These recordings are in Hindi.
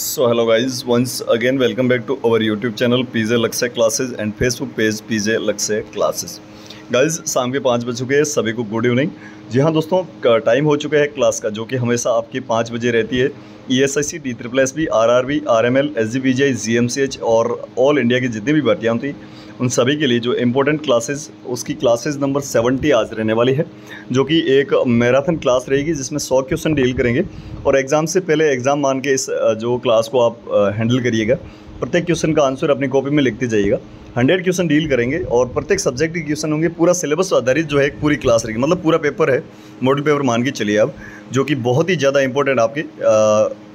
So hello guys once again welcome back to our YouTube channel PJ Lakse classes and Facebook page PJ Lakse classes guys शाम के पाँच बज चुके हैं, सभी को गुड इवनिंग जी हाँ दोस्तों टाइम हो चुका है क्लास का, जो कि हमेशा आपकी पाँच बजे रहती है। E S I C D triple S B R R B R M L S G B G G M C H और ऑल इंडिया की जितनी भी भर्तियाँ होती उन सभी के लिए जो इम्पोर्टेंट क्लासेस उसकी क्लासेस नंबर सेवेंटी आज रहने वाली है, जो कि एक मैराथन क्लास रहेगी जिसमें सौ क्वेश्चन डील करेंगे। और एग्ज़ाम से पहले एग्ज़ाम मान के इस जो क्लास को आप हैंडल करिएगा। प्रत्येक क्वेश्चन का आंसर अपनी कॉपी में लिखते जाइएगा। हंड्रेड क्वेश्चन डील करेंगे और प्रत्येक सब्जेक्ट के क्वेश्चन होंगे, पूरा सिलेबस आधारित जो है एक पूरी क्लास रहेगी। मतलब पूरा पेपर है मॉडल पेपर मान के चलिए अब जो कि बहुत ही ज़्यादा इंपॉर्टेंट आपके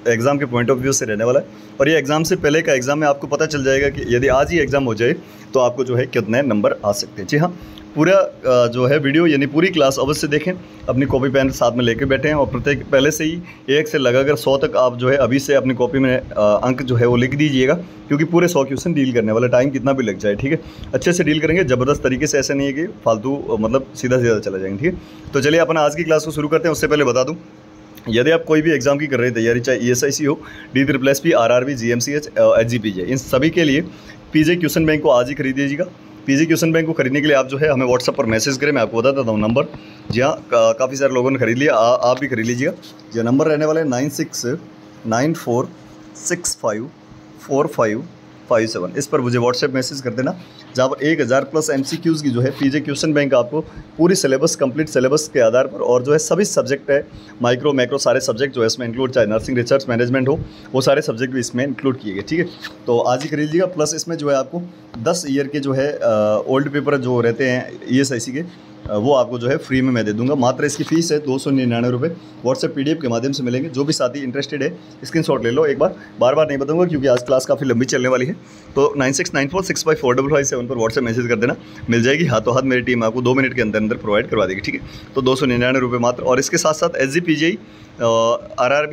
एग्ज़ाम के पॉइंट ऑफ़ व्यू से रहने वाला है। और ये एग्ज़ाम से पहले का एग्ज़ाम में आपको पता चल जाएगा कि यदि आज ही एग्ज़ाम हो जाए तो आपको जो है कितने नंबर आ सकते हैं। जी हाँ पूरा जो है वीडियो यानी पूरी क्लास अवश्य देखें। अपनी कॉपी पेन साथ में लेके बैठे हैं और प्रत्येक, पहले से ही एक से लगाकर सौ तक आप जो है अभी से अपनी कॉपी में अंक जो है वो लिख दीजिएगा, क्योंकि पूरे सौ क्वेश्चन डील करने वाला टाइम कितना भी लग जाए, ठीक है? अच्छे से डील करेंगे, ज़बरदस्त तरीके से ऐसा नहीं है कि फालतू मतलब सीधा सीधा चला जाएँगे, ठीक है? तो चलिए, अपना आज की क्लास को शुरू करते हैं, उससे पहले बता दूँ यदि आप कोई भी एग्ज़ाम की कर रहे तैयारी चाहे ई एस आई सी हो D triple S P R R B G M C H H G P J इन सभी के लिए पी जे क्वेश्चन बैंक को आज ही खरीद लीजिएगा पी जी क्वेश्चन बैंक को खरीदने के लिए आप जो है हमें व्हाट्सअप पर मैसेज करें मैं आपको बता देता हूँ नंबर। जी हाँ काफ़ी सारे लोगों ने खरीद लिया आ, आप भी खरीद लीजिएगा। जी नंबर रहने वाले nine six nine four six five four five five seven. इस पर मुझे व्हाट्सएप मैसेज कर देना। जहाँ पर एक हज़ार प्लस एम की जो है पीजे क्वेश्चन बैंक आपको पूरी सिलेबस कंप्लीट सिलेबस के आधार पर और जो है सभी सब्जेक्ट है माइक्रो मैक्रो सारे सब्जेक्ट जो है इसमें इंक्लूड चाहे नर्सिंग रिसर्च मैनेजमेंट हो, वो सारे सब्जेक्ट भी इसमें इंक्लूड किए गए, ठीक है? तो आज ही खरीद लीजिएगा प्लस इसमें जो है आपको दस ईयर के जो है ओल्ड पेपर जो रहते हैं ई e के वो आपको जो है फ्री में मैं दे दूँगा। मात्र इसकी फ़ीस है दो सौ निन्यानवे रुपये व्हाट्सएप पी के माध्यम से मिलेंगे। जो भी साथी इंटरेस्टेड है स्क्रीन शॉट ले लो। एक बार बार बार नहीं बताऊँगा क्योंकि आज क्लास काफ़ी लंबी चलने वाली है। तो nine six nine four six five four double five seven पर व्हाट्सएप मैसेज कर देना। मिल जाएगी हाथों हाथ मेरी टीम आपको दो मिनट के अंदर अंदर प्रोवाइड करवा देगी, ठीक है? तो दो सौ निन्यानवे मात्र और इसके साथ साथ S G P G R R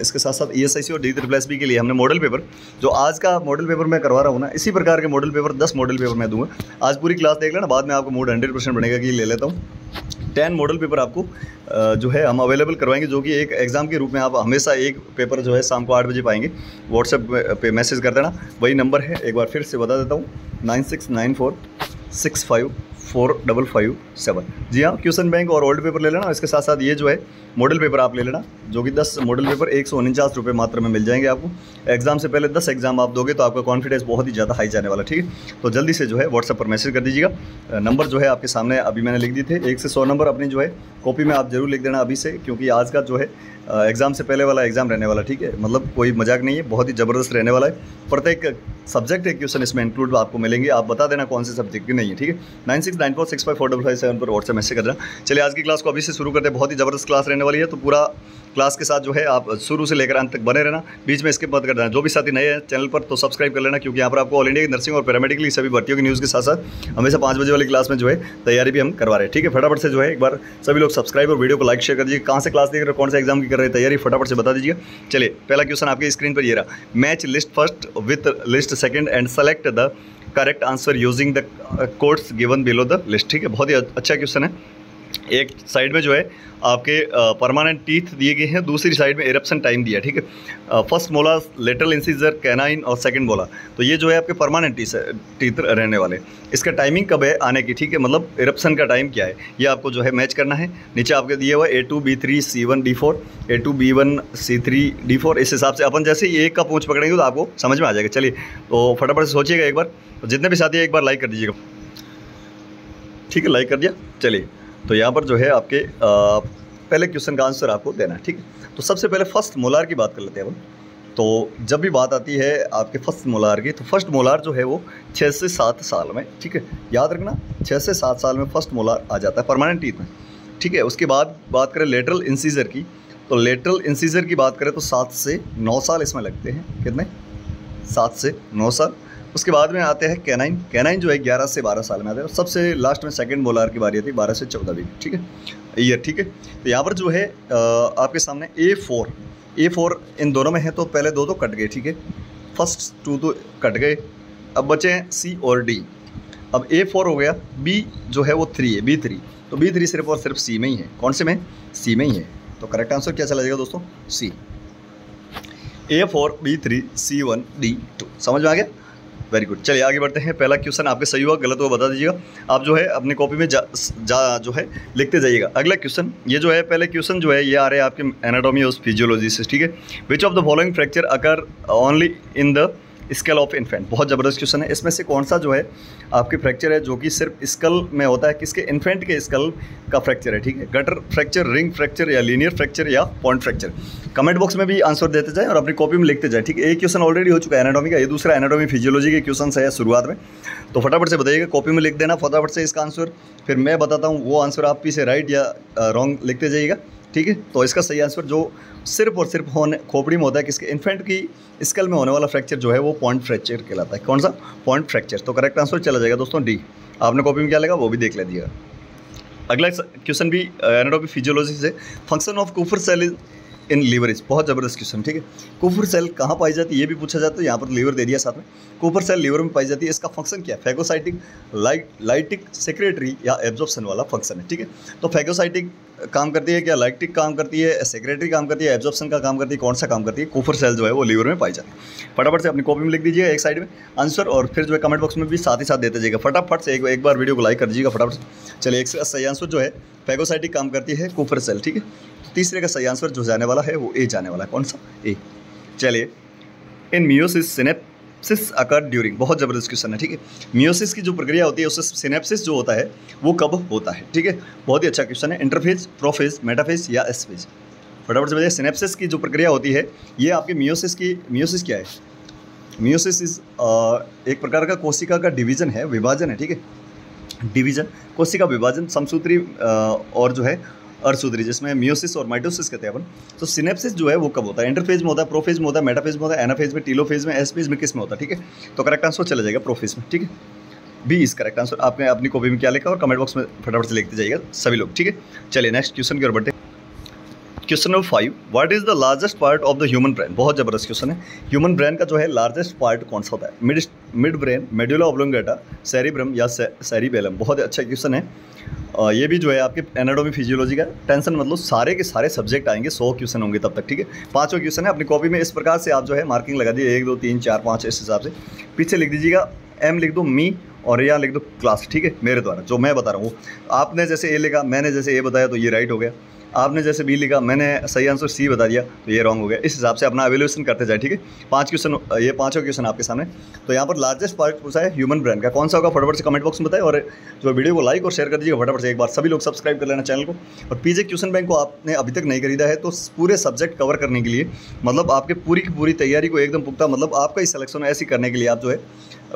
इसके साथ साथ ई और डी ट्रिप्लस बी के लिए हमने मॉडल पेपर जो आज का मॉडल पेपर मैं करवा रहा हूँ ना, इसी प्रकार के मॉडल पेपर दस मॉडल पेपर मैं दूँगा। आज पूरी क्लास देख लेना, बाद में आपको मूड हंड्रेड परसेंट बनेगा कि ले लेता हूँ। टेन मॉडल पेपर आपको जो है हम अवेलेबल करवाएँगे, जो कि एक एग्ज़ाम के रूप में आप हमेशा एक पेपर जो है शाम को आठ बजे पाएँगे। व्हाट्सएप पे मैसेज कर देना। वही नंबर है, एक बार फिर से बता देता हूँ, nine six nine four six five four double five seven. जी हाँ क्वेश्चन बैंक और ओल्ड पेपर ले लेना। इसके साथ साथ ये जो है मॉडल पेपर आप ले लेना, जो कि 10 मॉडल पेपर एक सौ उनचास रुपये मात्र में मिल जाएँगे आपको। एग्ज़ाम से पहले 10 एग्ज़ाम आप दोगे तो आपका कॉन्फिडेंस बहुत ही ज़्यादा हाई जाने वाला, ठीक है? तो जल्दी से जो है व्हाट्सएप पर मैसेज कर दीजिएगा। नंबर जो है आपके सामने, अभी मैंने लिख दी थे, एक से सौ नंबर अपनी जो है कॉपी में आप ज़रूर लिख देना अभी से, क्योंकि आज का जो है एग्ज़ाम से पहले वाला एग्ज़ाम रहने वाला, ठीक है? मतलब कोई मज़ाक नहीं है, बहुत ही ज़बरदस्त रहने वाला है। प्रत्येक सब्जेक्ट एक क्वेश्चन इसमें इंक्लूड आपको मिलेंगे। आप बता देना कौन से सब्जेक्ट की नहीं है, ठीक है? Nine six nine four six five four double five seven पर व्हाट्सएप मैसेज कर देना। चलिए, आज की क्लास को अभी से शुरू करते हैं। बहुत ही ज़बरदस्त क्लास रहने वाली है। तो पूरा क्लास के साथ जो है, आप शुरू से लेकर अंत तक बने रहना। बीच में इसके मत कर देना जो भी साथी नए हैं चैनल पर तो सब्सक्राइब कर लेना, क्योंकि यहाँ पर आपको ऑल इंडिया की नर्सिंग और पैरामेडिकली सभी भर्तियों की न्यूज़ के साथ साथ हमेशा पाँच बजे वाली क्लास में जो है, तैयारी भी हम करवा रहे हैं, ठीक है? फटाफट से जो है, एक बार सभी लोग सब्सक्राइब और वीडियो को लाइक शेयर कर दीजिए। कहाँ से क्लास देख रहे हो? कौन सा एग्ज़ाम की कर रहे तैयारी, फटाफट से बता दीजिए चलिए, पहला क्वेश्चन आपके स्क्रीन पर ये रहा। Match list first with list second and select the correct answer using the codes given below the list ठीक है, बहुत ही अच्छा क्वेश्चन है। एक साइड में जो है, आपके परमानेंट टीथ दिए गए हैं, दूसरी साइड में एरप्शन टाइम दिया, ठीक है? First molar lateral incisor canine और सेकंड मोला तो ये जो है आपके परमानेंट टीथ टीथ रहने वाले. इसका टाइमिंग कब है आने की, ठीक है? मतलब एरप्शन का टाइम क्या है? ये आपको जो है मैच करना है. नीचे आपके दिए हुआ A two B three C one D four A two B one C three D four इस हिसाब से अपन जैसे ही एक का पूछ पकड़ेंगे तो आपको समझ में आ जाएगा. चलिए तो फटाफट से सोचिएगा एक बार. जितने भी साथी एक बार लाइक कर दीजिएगा. ठीक है लाइक कर दिया. चलिए. तो यहाँ पर जो है आपके पहले क्वेश्चन का आंसर आपको देना है, ठीक है? तो सबसे पहले फ़र्स्ट मोलार की बात कर लेते हैं अपन तो जब भी बात आती है आपके फ़र्स्ट मोलार की तो फ़र्स्ट मोलार जो है वो छः से सात साल में, ठीक है? याद रखना छः से सात साल में फ़र्स्ट मोलार आ जाता है परमानेंट टीथ में, ठीक है? उसके बाद बात करें लेटरल इंसीजर की तो लेटरल इंसीजर की बात करें तो सात से नौ साल इसमें लगते हैं, कितने? सात से नौ साल। उसके बाद में आते हैं कैनाइन कैनाइन जो है ग्यारह से बारह साल में आते हैं सबसे लास्ट में सेकंड बोलार की बारी आती है बारह से चौदह वीक ठीक है? ईयर ठीक है? तो यहाँ पर जो है आपके सामने ए फोर ए फोर इन दोनों में है तो पहले दो तो कट गए, ठीक है? फ़र्स्ट टू तो कट गए। अब बचे हैं सी और डी अब ए फोर हो गया। बी जो है वो थ्री है बी थ्री तो बी थ्री सिर्फ़ और सिर्फ़ सी में ही है। कौन से में? सी में ही है। तो करेक्ट आंसर क्या चला जाएगा दोस्तों? C A four B three C one D two समझ में आ गया? वेरी गुड चलिए आगे बढ़ते हैं। पहला क्वेश्चन आपके सही हुआ गलत हुआ बता दीजिएगा। आप जो है अपनी कॉपी में जा, जा जो है लिखते जाइएगा। अगला क्वेश्चन ये जो है पहले क्वेश्चन जो है ये आ रहे हैं आपके एनाटॉमी और फिजियोलॉजी से ठीक है? Which of the following fracture occur only in the skull of infant, बहुत ज़बरदस्त क्वेश्चन है। इसमें से कौन सा जो है, आपकी फ्रैक्चर है, जो कि सिर्फ़ स्कल में होता है, किसके, इन्फेंट के स्कल का फ्रैक्चर है, ठीक है? गटर फ्रैक्चर, रिंग फ्रैक्चर या लीनियर फ्रैक्चर या पॉइंट फ्रैक्चर। कमेंट बॉक्स में भी आंसर देते जाए और अपनी कॉपी में लिखते जाए, ठीक है? एक क्वेश्चन ऑलरेडी हो चुका है एनाटॉमी का, ये दूसरा एनाटॉमी फिजियोलॉजी के क्वेश्चन है शुरुआत में। तो फटाफट से बताइएगा, कॉपी में लिख देना, फटाफट से इसका आंसर। फिर मैं बताता हूँ, वो आंसर आप पीछे राइट या रॉन्ग लिखते जाइएगा। ठीक है? तो इसका सही आंसर जो सिर्फ़ और सिर्फ़ होने, खोपड़ी में होता है, किसके इन्फेंट की स्कल में होने वाला फ्रैक्चर जो है वो पॉइंट फ्रैक्चर कहलाता है। कौन सा? पॉइंट फ्रैक्चर तो करेक्ट आंसर चला जाएगा दोस्तों डी आपने कॉपी में क्या लगा वो भी देख लीजिएगा। अगला क्वेश्चन भी एनाटॉमी फिजियोलॉजी से। Function of Kupffer cell in liver बहुत ज़बरदस्त क्वेश्चन ठीक है? कुफर सेल कहाँ पाई जाती है ये भी पूछा जाता है यहाँ पर लीवर दे दिया साथ में। कुफर सेल लीवर में पाई जाती है इसका फ़ंक्शन क्या है? फैगोसाइटिक लाइट लाइटिक सेक्रेटरी या एब्जॉर्प्शन वाला फ़ंक्शन है ठीक है? तो फैगोसाइटिक काम करती है क्या? लाइटिक काम करती है सेक्रेटरी काम करती है एब्जॉर्प्शन का काम करती है कौन सा काम करती है? कुफर सेल जो है वो लीवर में पाई जाती है। फटाफट से अपनी कॉपी में लिख दीजिए एक साइड में आंसर और फिर जो है कमेंट बॉक्स में भी साथ ही साथ देते जाएगा फटाफट से एक, बार वीडियो को लाइक कर दीजिएगा फटाफट चलिए एक सही आंसर जो है फैगोसाइटिक काम करती है कुफर सेल ठीक है? तीसरे का सही आंसर जो जाने वाला है वो ए जाने वाला है। कौन सा? ए। चलिए, in meiosis synapsis occur during बहुत ज़बरदस्त क्वेश्चन है, ठीक है? मियोसिस की जो प्रक्रिया होती है, उससे सिनेप्सिस जो होता है, वो कब होता है, ठीक है? बहुत ही अच्छा क्वेश्चन है इंटरफेज प्रोफेज मेटाफेज या एसफेज फटाफट से बताइए सिनेप्सिस की जो प्रक्रिया होती है, ये आपके मियोसिस की मियोसिस क्या है? मियोसिस इज़ एक प्रकार का कोशिका का डिवीज़न है, विभाजन है, ठीक है? डिवीज़न कोशिका विभाजन, समसूत्री और जो है अर्सूदरी, जिसमें म्यूसिस और माइटोसिस कहते हैं अपन। तो सिनेप्सिस जो है वो कब होता है? इंटरफेज में होता है प्रोफेज में होता है मेटाफेज में होता है एनाफेज में टीलोफेज में एस फ़ेज़ में किसमें होता है, ठीक है? तो करेक्ट आंसर चला जाएगा प्रोफेज में, ठीक है? बी इस करेक्ट आंसर आपने अपनी कॉपी में क्या लिखा और कमेंट बॉक्स में फटाफट से लिखते जाइएगा सभी लोग, ठीक है? चलिए नेक्स्ट क्वेश्चन की ओर बढ़ते question number five what is the largest part of the human brain बहुत ज़बरदस्त क्वेश्चन है। ह्यूमन ब्रेन का जो है लार्जेस्ट पार्ट कौन सा होता है? Mid mid brain medulla oblongata cerebrum या सेरिबेलम बहुत अच्छा क्वेश्चन है। ये भी जो है आपके एनाडोमी फिजियोलॉजी का टेंशन मतलब सारे के सारे सब्जेक्ट आएँगे, सौ क्वेश्चन होंगे तब तक, ठीक है? पाँचों क्वेश्चन है, अपनी कॉपी में इस प्रकार से आप जो है मार्किंग लगा दिए एक, दो, तीन, चार, पाँच, इस हिसाब से। पीछे लिख दीजिएगा एम लिख दो मी और यहाँ लिख दो क्लास ठीक है? मेरे द्वारा, जो मैं बता रहा हूँ आपने जैसे ए लिखा, मैंने जैसे ए बताया तो ये राइट हो गया। आपने जैसे बी लिखा, मैंने सही आंसर सी बता दिया तो ये रॉन्ग हो गया। इस हिसाब से अपना एवेल्यूशन करते जाए, ठीक है? पाँच क्वेश्चन ये पाँचों क्वेश्चन आपके सामने। तो यहाँ पर लार्जेस्ट पार्ट पूछा है ह्यूमन ब्रेन का। कौन सा होगा? फटाफट से कमेंट बॉक्स में बताए और जो वीडियो को लाइक और शेयर कर दीजिएगा, फटाफट से एक बार सभी लोग सब्सक्राइब कर लेना चैनल को। और पीजे क्वेश्चन बैंक को आपने अभी तक नहीं खरीदा है तो पूरे सब्जेक्ट कवर करने के लिए मतलब आपके पूरी की पूरी तैयारी को एकदम पुख्ता मतलब आपका ही सिलेक्शन ऐसी करने के लिए आप जो है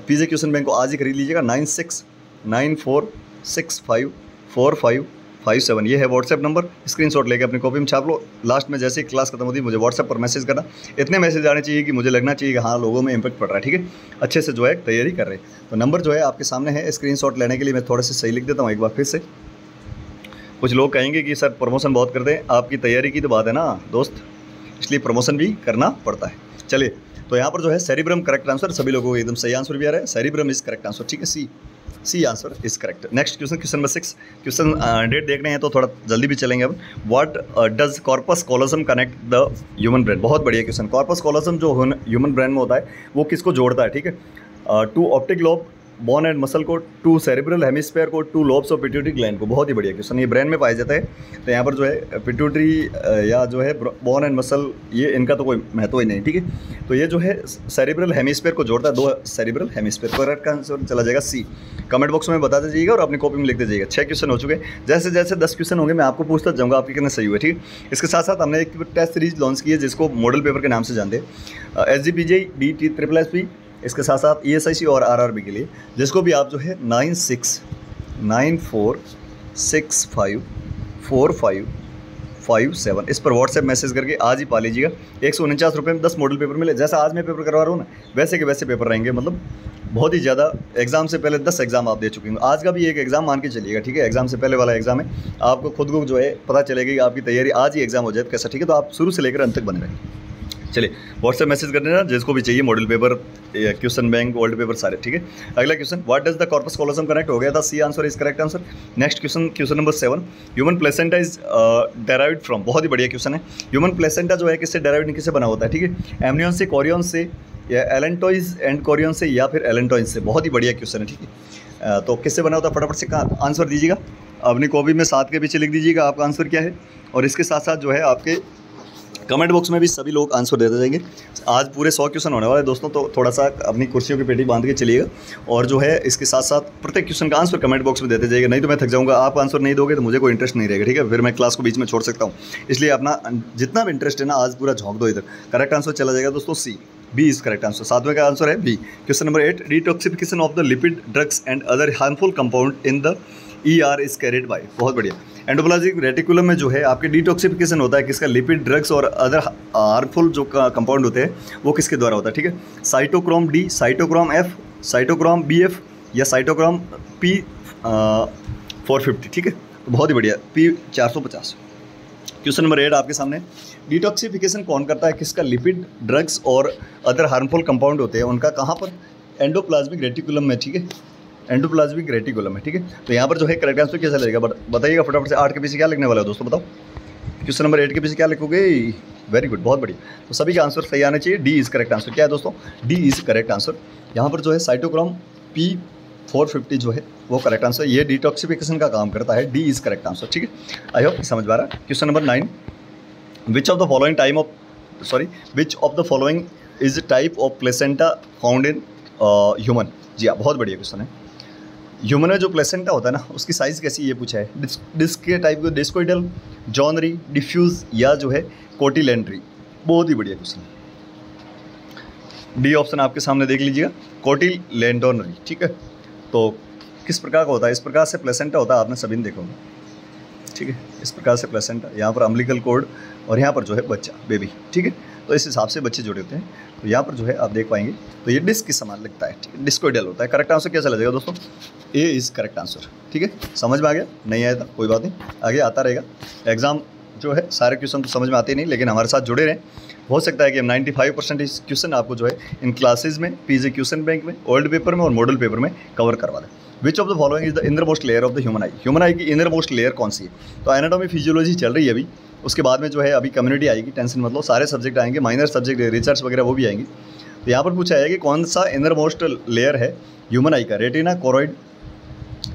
पीजे क्वेश्चन बैंक को आज ही खरीद लीजिएगा। Nine six, nine four, six five, four five five seven ये है व्हाट्सएप नंबर स्क्रीनशॉट लेके अपनी कॉपी में छाप लो। लास्ट में जैसे ही क्लास खत्म होती है, मुझे व्हाट्सएप पर मैसेज करना। इतने मैसेज आने चाहिए कि मुझे लगना चाहिए कि हाँ लोगों में इंपैक्ट पड़ रहा है, ठीक है? अच्छे से जो है तैयारी कर रहे हैं। तो नंबर जो है आपके सामने है। स्क्रीन लेने के लिए मैं थोड़ा सा सही लिख देता हूँ, एक बार फिर से। कुछ लोग कहेंगे कि, सर प्रमोशन बहुत कर दें आपकी तैयारी की तो बात है ना, दोस्त। इसलिए प्रमोशन भी करना पड़ता है। चलिए तो यहाँ पर जो है सेरिब्रम करेक्ट आंसर सभी लोगों को एकदम सही आंसर भी आ रहा है। सेरिब्रम इज़ करेक्ट आंसर ठीक है? C C answer is correct. Next question question number six question date देख रहे हैं तो थोड़ा जल्दी भी चलेंगे अब what does corpus callosum connect the human brain बहुत बढ़िया क्वेश्चन। कॉर्पस कॉलोजम जो ह्यूमन ब्रेन में होता है, वो किसको जोड़ता है, ठीक है? Two optic lobe bone and muscle को टू सेरिब्रल हेमिस्फेयर को two lobes of pituitary gland को। बहुत ही बढ़िया क्वेश्चन ये ब्रेन में पाया जाता है। तो यहाँ पर जो है पिट्यूटरी या जो है बोन एंड मसल ये इनका तो कोई महत्व ही नहीं, ठीक है? तो ये जो है सेरिब्रल हेमिस्फेयर को जोड़ता है। दो सेरिब्रल हेमिस्फेयर करेक्ट आंसर चला जाएगा सी कमेंट बॉक्स में बता दीजिएगा और अपनी कॉपी में लिख दीजिएगा। छः क्वेश्चन हो चुके हैं। जैसे जैसे दस क्वेश्चन होंगे, मैं आपको पूछता जाऊँगा, आपके कितने सही हुए, ठीक है? इसके साथ साथ हमने एक टेस्ट सीरीज़ लॉन्च की है, जिसको मॉडल पेपर के नाम से जानते हैं। S G P G D T triple S P इसके साथ साथ ई एस आई सी और आर आर बी के लिए, जिसको भी आप जो है nine six nine four six five four five five seven इस पर व्हाट्सएप मैसेज करके आज ही पा लीजिएगा एक सौ उनचास रुपये में दस मॉडल पेपर मिले। जैसा आज मैं पेपर करवा रहा हूँ ना, वैसे के वैसे पेपर रहेंगे। मतलब बहुत ही ज़्यादा एग्ज़ाम से पहले दस एग्ज़ाम आप दे चुके हैं आज का भी एक एग्ज़ाम मान के चलिएगा, ठीक है? एग्ज़ाम से पहले वाला एग्ज़ाम है। आपको खुद को जो है पता चलेगा कि आपकी तैयारी आज ही एग्ज़ाम हो जाए कैसा, ठीक है? तो आप शुरू से लेकर अंत तक बने रहें चलिए व्हाट्सएप मैसेज कर देना जिसको भी चाहिए model paper question bank old paper सारे, ठीक है? अगला question what does the corpus callosum connect हो गया था C answer is correct answer next question question number seven human placenta is derived from बहुत ही बढ़िया क्वेश्चन है. ह्यूमन प्लेसेंटा जो है, किससे डेराइड किससे बना होता है, ठीक है? एमनियन से कॉरियन से, या एलेंटोइज एंड कॉरियन से, या फिर एलेंटोइज से, बहुत ही बढ़िया क्वेश्चन है, ठीक है? तो किससे बना होता है, फटाफट से कहाँ आंसर दीजिएगा. अपनी कॉपी में साथ के पीछे लिख दीजिएगा, आपका आंसर क्या है? और इसके साथ साथ जो है, आपके कमेंट बॉक्स में भी सभी लोग आंसर देते जाएँगे आज पूरे सौ क्वेश्चन होने वाले दोस्तों तो थोड़ा सा अपनी कुर्सियों की पेटी बाँध के चलिएगा। और जो है, इसके साथ साथ प्रत्येक क्वेश्चन का आंसर कमेंट बॉक्स में देते जाएगा नहीं तो मैं थक जाऊँगा, आप आंसर नहीं दोगे तो मुझे कोई इंटरेस्ट नहीं रहेगा, ठीक है? फिर मैं क्लास को बीच में छोड़ सकता हूँ। इसलिए अपना, जितना भी इंटरेस्ट है ना, आज पूरा झोंक दो इधर। करेक्ट आंसर चला जाएगा दोस्तों C B is correct answer सातवें का आंसर है B question number eight detoxification of the lipid drugs and other harmful compound in the E R is carried by बहुत बढ़िया। एंडोप्लाजिक रेटिकुलम में जो है, आपके डिटॉक्सिफिकेशन होता है, किसका लिपिड ड्रग्स और अदर हार्मफुल जो कंपाउंड होते हैं, वो किसके द्वारा होता है, ठीक है? Cytochrome D cytochrome F cytochrome B F या साइटोक्रोम पी फोर फिफ्टी ठीक है? बहुत ही बढ़िया पी चार सौ पचास क्वेश्चन नंबर एट आपके सामने. डिटॉक्सिफिकेशन कौन करता है, किसका लिपिड ड्रग्स और अदर हार्मफुल कंपाउंड होते हैं, उनका कहाँ पर? एंडोप्लाज्मिक रेटिकुलम में, ठीक है? एंडोप्लाज्मिक रेटिकुलम है ठीक है? तो यहाँ पर जो है करेक्ट आंसर कैसा लगेगा? बताइएगा फटाफट से, आठ के पीछे क्या लिखने वाला है दोस्तों, बताओ। क्वेश्चन नंबर एट के पीछे क्या लिखोगे? वेरी गुड बहुत बढ़िया। तो सभी का आंसर सही आना चाहिए। डी इज़ करेक्ट आंसर क्या है दोस्तों? डी इज़ करेक्ट आंसर यहाँ पर जो है साइटोक्रोम पी फोर फिफ्टी जो है, वो करेक्ट आंसर ये डिटॉक्सिफिकेशन का काम करता है। डी इज़ करेक्ट आंसर ठीक है? आई होप समझ पा रहा question number nine which of the following time of sorry which of the following is type of placenta found in human जी हाँ बहुत बढ़िया क्वेश्चन है। ह्यूमन जो प्लेसेंटा होता है ना, उसकी साइज़ कैसी ये पूछा है। डिस्क के टाइप का डिस्कोइडल जॉनरी डिफ्यूज़ या जो है कोटिलेंट्री बहुत ही बढ़िया क्वेश्चन डी ऑप्शन आपके सामने देख लीजिएगा कोटिलेंडोनरी ठीक है? तो किस प्रकार का होता है? इस प्रकार से प्लेसेंटा होता है, आपने सभी ने देखा होगा। ठीक है? इस प्रकार से प्लेसेंटा यहाँ पर अम्बलिकल कोड और यहाँ पर जो है बच्चा बेबी ठीक है? तो इस हिसाब से बच्चे जुड़े होते हैं। तो यहाँ पर जो है आप देख पाएँगे तो ये डिस्क के समान लगता है, ठीक है? डिस्कोइडल होता है। करेक्ट आंसर कैसा लगेगा दोस्तों? ए इज़ करेक्ट आंसर ठीक है? समझ में आ गया? नहीं आया था, कोई बात नहीं। आगे आता रहेगा। एग्ज़ाम जो है, सारे क्वेश्चन तो समझ में आते नहीं, लेकिन हमारे साथ जुड़े रहें। हो सकता है कि हम 95 परसेंट क्वेश्चन आपको जो है, इन क्लासेज में पीजे क्वेश्चन बैंक में ओल्ड पेपर में और मॉडल पेपर में कवर करवा दें। Which of the following is the innermost layer of the human eye human eye की इनर मोस्ट लेयर कौन सी है? तो एनाटॉमी फिजियोलॉजी चल रही है अभी। उसके बाद में जो है अभी कम्युनिटी आएगी टेंशन मतलब सारे सब्जेक्ट आएँगे माइनर सब्जेक्ट रिसर्च वगैरह वो भी आएँगी। तो यहाँ पर पूछा है कि कौन सा इनर मोस्ट लेयर है ह्यूमन आई का? रेटिना कोरोइड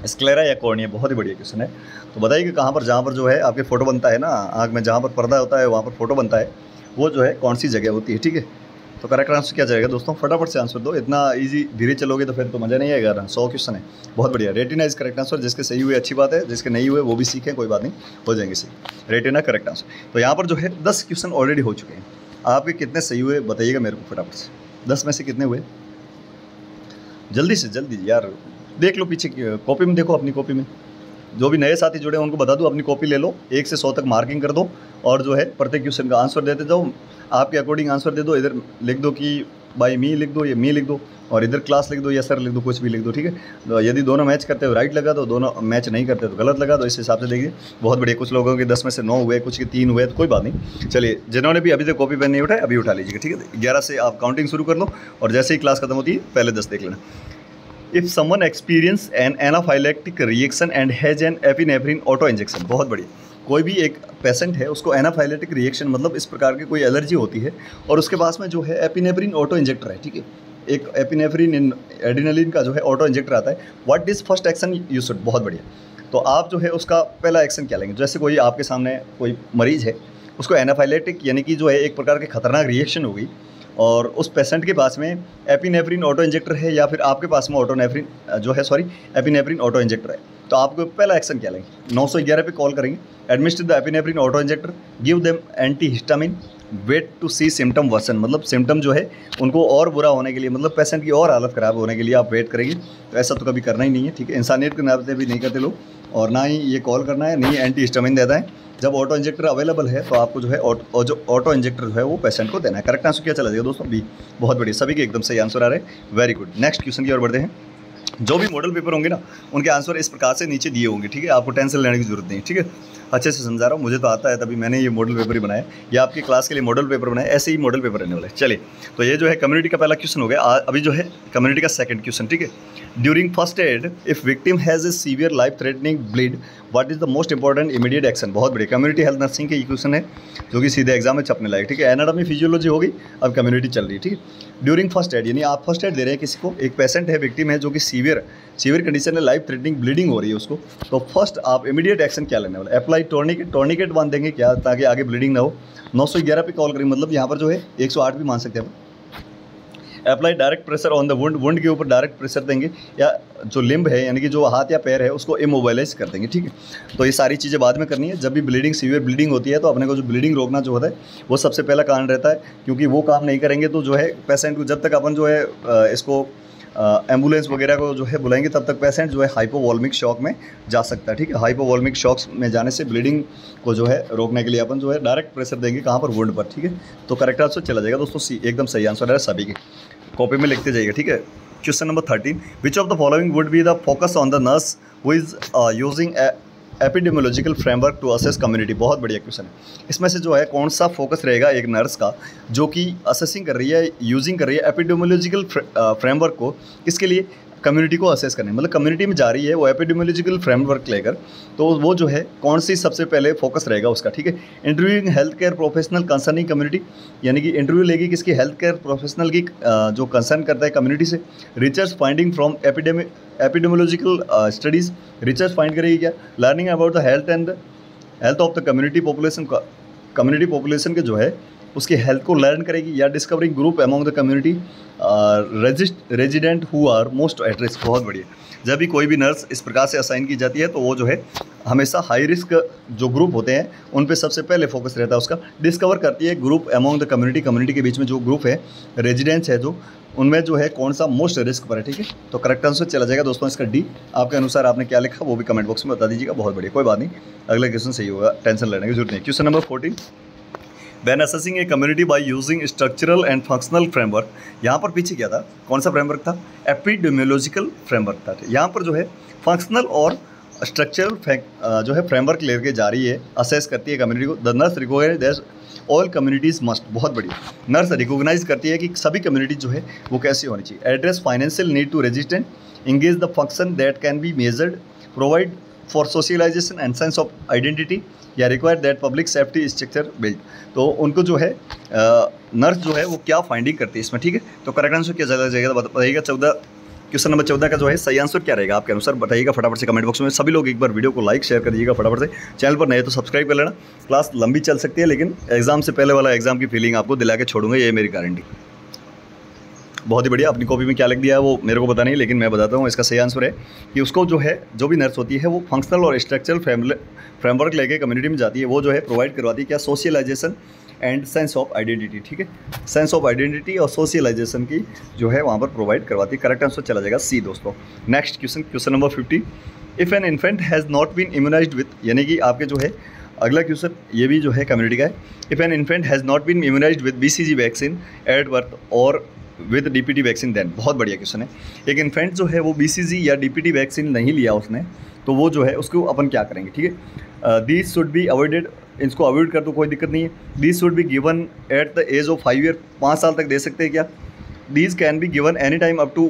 स्क्लेरा या कॉर्निया बहुत ही बढ़िया क्वेश्चन है। तो बताइए कि कहाँ पर, जहाँ पर जो है आपके फ़ोटो बनता है ना आँख में जहाँ पर पर्दा होता है, वहाँ पर फ़ोटो बनता है। वो जो है कौन सी जगह होती है? ठीक है? तो करेक्ट आंसर क्या जाएगा? दोस्तों, फटाफट से आंसर दो। इतना इजी धीरे चलोगे तो फिर तो मज़ा नहीं आएगा सौ क्वेश्चन है। बहुत बढ़िया। रेटिना इज़ करेक्ट आंसर जिसके सही हुए, अच्छी बात है। जिसके नहीं हुए, वो भी सीखें, कोई बात नहीं, हो जाएँगे सही। रेटिना करेक्ट आंसर तो यहाँ पर जो है, दस क्वेश्चन ऑलरेडी हो चुके हैं। आपके कितने सही हुए, बताइएगा मेरे को फटाफट से। दस में से कितने हुए? जल्दी से, जल्दी। यार, देख लो पीछे कॉपी में देखो अपनी कॉपी में। जो भी नए साथी जुड़े हैं, उनको बता दो, अपनी कॉपी ले लो, एक से सौ तक मार्किंग कर दो, और जो है, प्रत्येक क्वेश्चन का आंसर देते जाओ। आपके अकॉर्डिंग आंसर दे दो, इधर लिख दो कि बाई मी लिख दो या मी लिख दो, और इधर क्लास लिख दो या सर लिख दो, कुछ भी लिख दो, ठीक है? तो यदि दोनों मैच करते हो राइट लगा दो, दोनों मैच नहीं करते तो गलत लगा दो। इस हिसाब से देखिए, बहुत बढ़िया, कुछ लोगों के दस में से नौ हुए, कुछ के तीन हुए तो कोई बात नहीं। चलिए, जिन्होंने भी अभी तक कॉपी पेन नहीं उठाए अभी उठा लीजिए ठीक है? ग्यारह से आप काउंटिंग शुरू कर लो, और जैसे ही क्लास खत्म होती है, पहले दस देख लेना। If someone experience an anaphylactic reaction and has an epinephrine auto injection बहुत बढ़िया। कोई भी एक पेशेंट है, उसको एनाफाइलेटिक रिएक्शन मतलब इस प्रकार की कोई एलर्जी होती है, और उसके पास में जो है एपिनेफ्रिन ऑटो इंजेक्टर है, ठीक है? एक एपिनेफ्रिन एडिनलिन का जो है ऑटो इंजेक्टर आता है। What is first action you should बहुत बढ़िया। तो आप जो है उसका पहला एक्शन क्या लेंगे? जैसे कोई आपके सामने कोई मरीज़ है, उसको एनाफाइलेटिक यानी कि जो है एक प्रकार की खतरनाक रिएक्शन होगी और उस पेशेंट के पास में एपिनेफ्रिन ऑटो इंजेक्टर है या फिर आपके पास में ऑटोनेफ्रिन जो है सॉरी एपिनेफ्रिन ऑटो इंजेक्टर है। तो आपको पहला एक्शन क्या लेंगे? नौ सौ ग्यारह पर कॉल करेंगे। Administer the epinephrine auto injector give them antihistamine wait to see symptom worsen मतलब सिम्टम जो है, उनको और बुरा होने के लिए मतलब पेशेंट की और हालत ख़राब होने के लिए आप वेट करेंगे। तो ऐसा तो कभी करना ही नहीं है, ठीक है? इंसानियत के नाते भी नहीं करते लोग, और ना ही ये कॉल करना है नहीं एंटी हिस्टामिन देता है। जब ऑटो इंजेक्टर अवेलेबल है तो आपको जो है जो ऑटो इंजेक्टर जो है, वो पेशेंट को देना है। करेक्ट आंसर क्या चला जाएगा दोस्तों? बी बहुत बढ़िया, सभी के एकदम सही आंसर आ रहे हैं। वेरी गुड नेक्स्ट क्वेश्चन की ओर बढ़ते हैं। जो भी मॉडल पेपर होंगे ना, उनके आंसर इस प्रकार से नीचे दिए होंगे, ठीक है? आपको टेंशन लेने की ज़रूरत नहीं ठीक है? अच्छे से समझा रहा हूँ। मुझे तो आता है तभी मैंने ये मॉडल पेपर ही बनाया या आपकी क्लास के लिए मॉडल पेपर बनाया ऐसे ही मॉडल पेपर रहने वाले चलिए तो ये जो है कम्युनिटी का पहला क्वेश्चन हो गया। अभी जो है कम्युनिटी का सेकंड क्वेश्चन ठीक है? During first aid if victim has a severe life threatening bleed what is the most important immediate action बहुत बढ़िया। कम्युनिटी हेल्थ नर्सिंग के क्वेश्चन है, जो कि सीधे एग्ज़ाम में छपने लायक, ठीक है? एनाडमी फिजियोलॉजी होगी, अब कम्युनिटी चल रही है, ठीक है? ड्यूरिंग फ़र्स्ट एड यानी आप फ़र्स्ट एड दे रहे हैं किसी को, एक पेशेंट है विक्टिम है, जो कि सीवियर सीवियर कंडीशन में लाइफ थ्रेटनिंग ब्लीडिंग हो रही है उसको तो फ़र्स्ट आप इमीडिएट एक्शन क्या लेने वाले? अप्लाई टोर्निकेट टोर्निकेट बाँध देंगे क्या, ताकि आगे ब्लीडिंग ना हो? नौ सौ ग्यारह पे कॉल करेंगे मतलब यहाँ पर जो है, एक सौ आठ भी मान सकते हैं apply direct pressure on the wound wound के ऊपर डायरेक्ट प्रेशर देंगे, या जो लिम्ब है, यानी कि जो हाथ या पैर है, उसको इमोबाइलाइज कर देंगे, ठीक है? तो ये सारी चीज़ें बाद में करनी है। जब भी ब्लीडिंग सीवियर ब्लीडिंग होती है तो अपने को जो ब्लीडिंग रोकना जो होता है, वो सबसे पहला कारण रहता है, क्योंकि वो काम नहीं करेंगे तो जो है पेशेंट को, जब तक अपन जो है इसको एंबुलेंस वगैरह को जो है बुलाएँगे, तब तक पेशेंट जो है हाइपोवॉल्मिक शॉक में जा सकता है, ठीक है? हाइपोवॉल्मिक शॉक्स में जाने से ब्लीडिंग को जो है रोकने के लिए अपन जो है डायरेक्ट प्रेशर देंगे कहाँ पर? वुंड पर, ठीक है? तो करेक्ट आंसर चला जाएगा दोस्तों, सी, एकदम सही आंसर है, सभी के। कॉपी में लिखते जाइएगा, ठीक है? Question number thirteen which of the following would be the focus on the nurse who is using epidemiological framework to assess community बहुत बढ़िया क्वेश्चन है। इसमें से जो है, कौन सा फोकस रहेगा एक नर्स का, जो कि असेसिंग कर रही है यूजिंग कर रही है एपिडेमोलॉजिकल फ्रेमवर्क को इसके लिए? कम्युनिटी को असेस करने। मतलब कम्युनिटी में जा रही है, वो एपिडेमोलॉजिकल फ्रेमवर्क लेकर तो वो जो है, कौन सी सबसे पहले फोकस रहेगा उसका, ठीक है? Interviewing health care professional concerning community यानी कि इंटरव्यू लेगी किसकी? हेल्थ केयर प्रोफेशनल की जो कंसर्न करता है कम्युनिटी से। Research finding from epidemic epidemiological studies research find करेगी क्या? Learning about the health and health of the community population community population के जो है उसकी हेल्थ को लर्न करेगी या discovering group among the community resident who are most at risk बहुत बढ़िया। जब भी कोई भी नर्स इस प्रकार से असाइन की जाती है तो वो जो है, हमेशा हाई रिस्क जो ग्रुप होते हैं, उन पे सबसे पहले फोकस रहता है उसका। डिस्कवर करती है group among the community community के बीच में जो ग्रुप है रेजिडेंट्स है जो, उनमें जो है कौन सा मोस्ट रिस्क पर है, ठीक है? तो करेक्ट आंसर चला जाएगा दोस्तों इसका डी आपके अनुसार आपने क्या लिखा, वो भी कमेंट बॉक्स में बता दीजिएगा। बहुत बढ़िया, कोई बात नहीं। अगला क्वेश्चन सही होगा टेंशन लेने की ज़रूरत नहीं। Question number fourteen when assessing a community by using structural and functional framework यहाँ पर पीछे क्या था। कौन सा फ्रेमवर्क था? एपिडेमियोलॉजिकल फ्रेमवर्क था। यहाँ पर जो है फंक्शनल और स्ट्रक्चरल जो है फ्रेमवर्क लेके जा रही है। असेस करती है कम्युनिटी को। The nurse recognise all communities must बहुत बढ़िया। नर्स रिकोगनाइज करती है कि सभी कम्युनिटीज जो है, वो कैसी होनी चाहिए। Address financial need to resistant engage the function that can be measured provide for socialisation and sense of identity या require that public safety structure build तो उनको जो है नर्स जो है, वो क्या फाइंडिंग करती है इसमें, ठीक है? तो करेक्ट आंसर क्या ज़्यादा जाएगा बताइएगा चौदह क्वेश्चन नंबर चौदह का जो है, सही आंसर क्या रहेगा आपके अनुसार, बताइएगा फटाफट से कमेंट बॉक्स में। सभी लोग एक बार वीडियो को लाइक शेयर कर दीजिएगा फटाफट से। चैनल पर नए तो सब्सक्राइब कर लेना। क्लास लंबी चल सकती है, लेकिन एग्ज़ाम से पहले वाला एग्ज़ाम की फीलिंग आपको दिला के छोड़ूँगा, ये मेरी गारंटी बहुत ही बढ़िया, अपनी कॉपी में क्या लिख दिया है वो मेरे को पता नहीं, लेकिन मैं बताता हूँ, इसका सही आंसर है कि उसको जो है, जो भी नर्स होती है, वो फंक्शनल और स्ट्रक्चरल फ्रेमवर्क लेके कम्युनिटी में जाती है, वो जो है प्रोवाइड करवाती है क्या? Socialisation and sense of identity ठीक है? सेंस ऑफ़ आइडेंटिटी और सोशलाइजेशन की जो है वहाँ पर प्रोवाइड करवाती है। करेक्ट आंसर चला जाएगा सी दोस्तों। Next question question number fifty if an infant has not been immunise with यानी कि आपके जो है, अगला क्वेश्चन ये भी जो है कम्युनिटी का है। If an infant has not been immunise with B C G vaccine at birth और with D P T vaccine then बहुत बढ़िया क्वेश्चन है। एक इन्फेंट जो है, वो बी सी जी या डी पी टी वैक्सीन नहीं लिया उसने तो वो जो है, उसको अपन क्या करेंगे, ठीक है? दिस शुड बी अवॉइडेड इसको अवॉइड कर तो कोई दिक्कत नहीं है। This should be given at the age of five year पाँच साल तक दे सकते हैं क्या? These can be given any time up to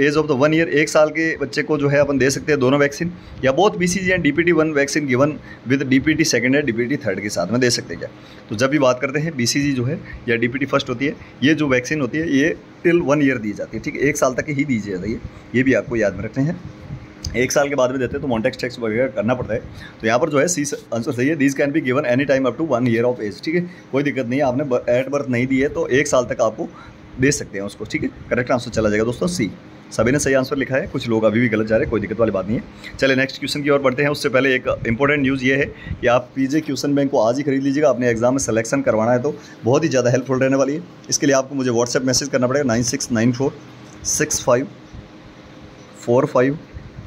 age of the one year एक साल के बच्चे को जो है अपन दे सकते हैं दोनों वैक्सीन या बहुत B C G and D P T one vaccine given with D P T second या डी पी टी थर्ड के साथ में दे सकते हैं क्या? तो जब भी बात करते हैं बी सी जी जो है, या डी पी टी फ़र्स्ट होती है, ये जो वैक्सीन होती है, ये टिल वन ईयर दी जाती है, ठीक है? एक साल तक ही दी जाती है, ये भी आपको याद में रखते हैं। एक साल के बाद में देते हैं तो मॉन्टेक्स टैक्स वगैरह करना पड़ता है। तो यहाँ पर जो है सी आंसर सही है these can be given any time up to one year of age ठीक है? कोई दिक्कत नहीं है, आपने एट बर्थ नहीं दी है तो एक साल तक आपको दे सकते हैं उसको, ठीक है? करेक्ट आंसर चला जाएगा दोस्तों सी सभी ने सही आंसर लिखा है, कुछ लोग अभी भी गलत जा रहे हैं, कोई दिक्कत वाली बात नहीं है। चले नेक्स्ट क्वेश्चन की ओर बढ़ते हैं, उससे पहले एक इंपॉर्टेंट न्यूज़ ये है कि आप पीजे क्वेश्चन बैंक को आज ही खरीद लीजिएगा अपने एग्ज़ाम में सिलेक्शन करवाना है तो बहुत ही ज़्यादा हेल्पफुल रहने वाली है। इसके लिए आपको मुझे व्हाट्सएप मैसेज करना पड़ेगा nine six nine four six five four five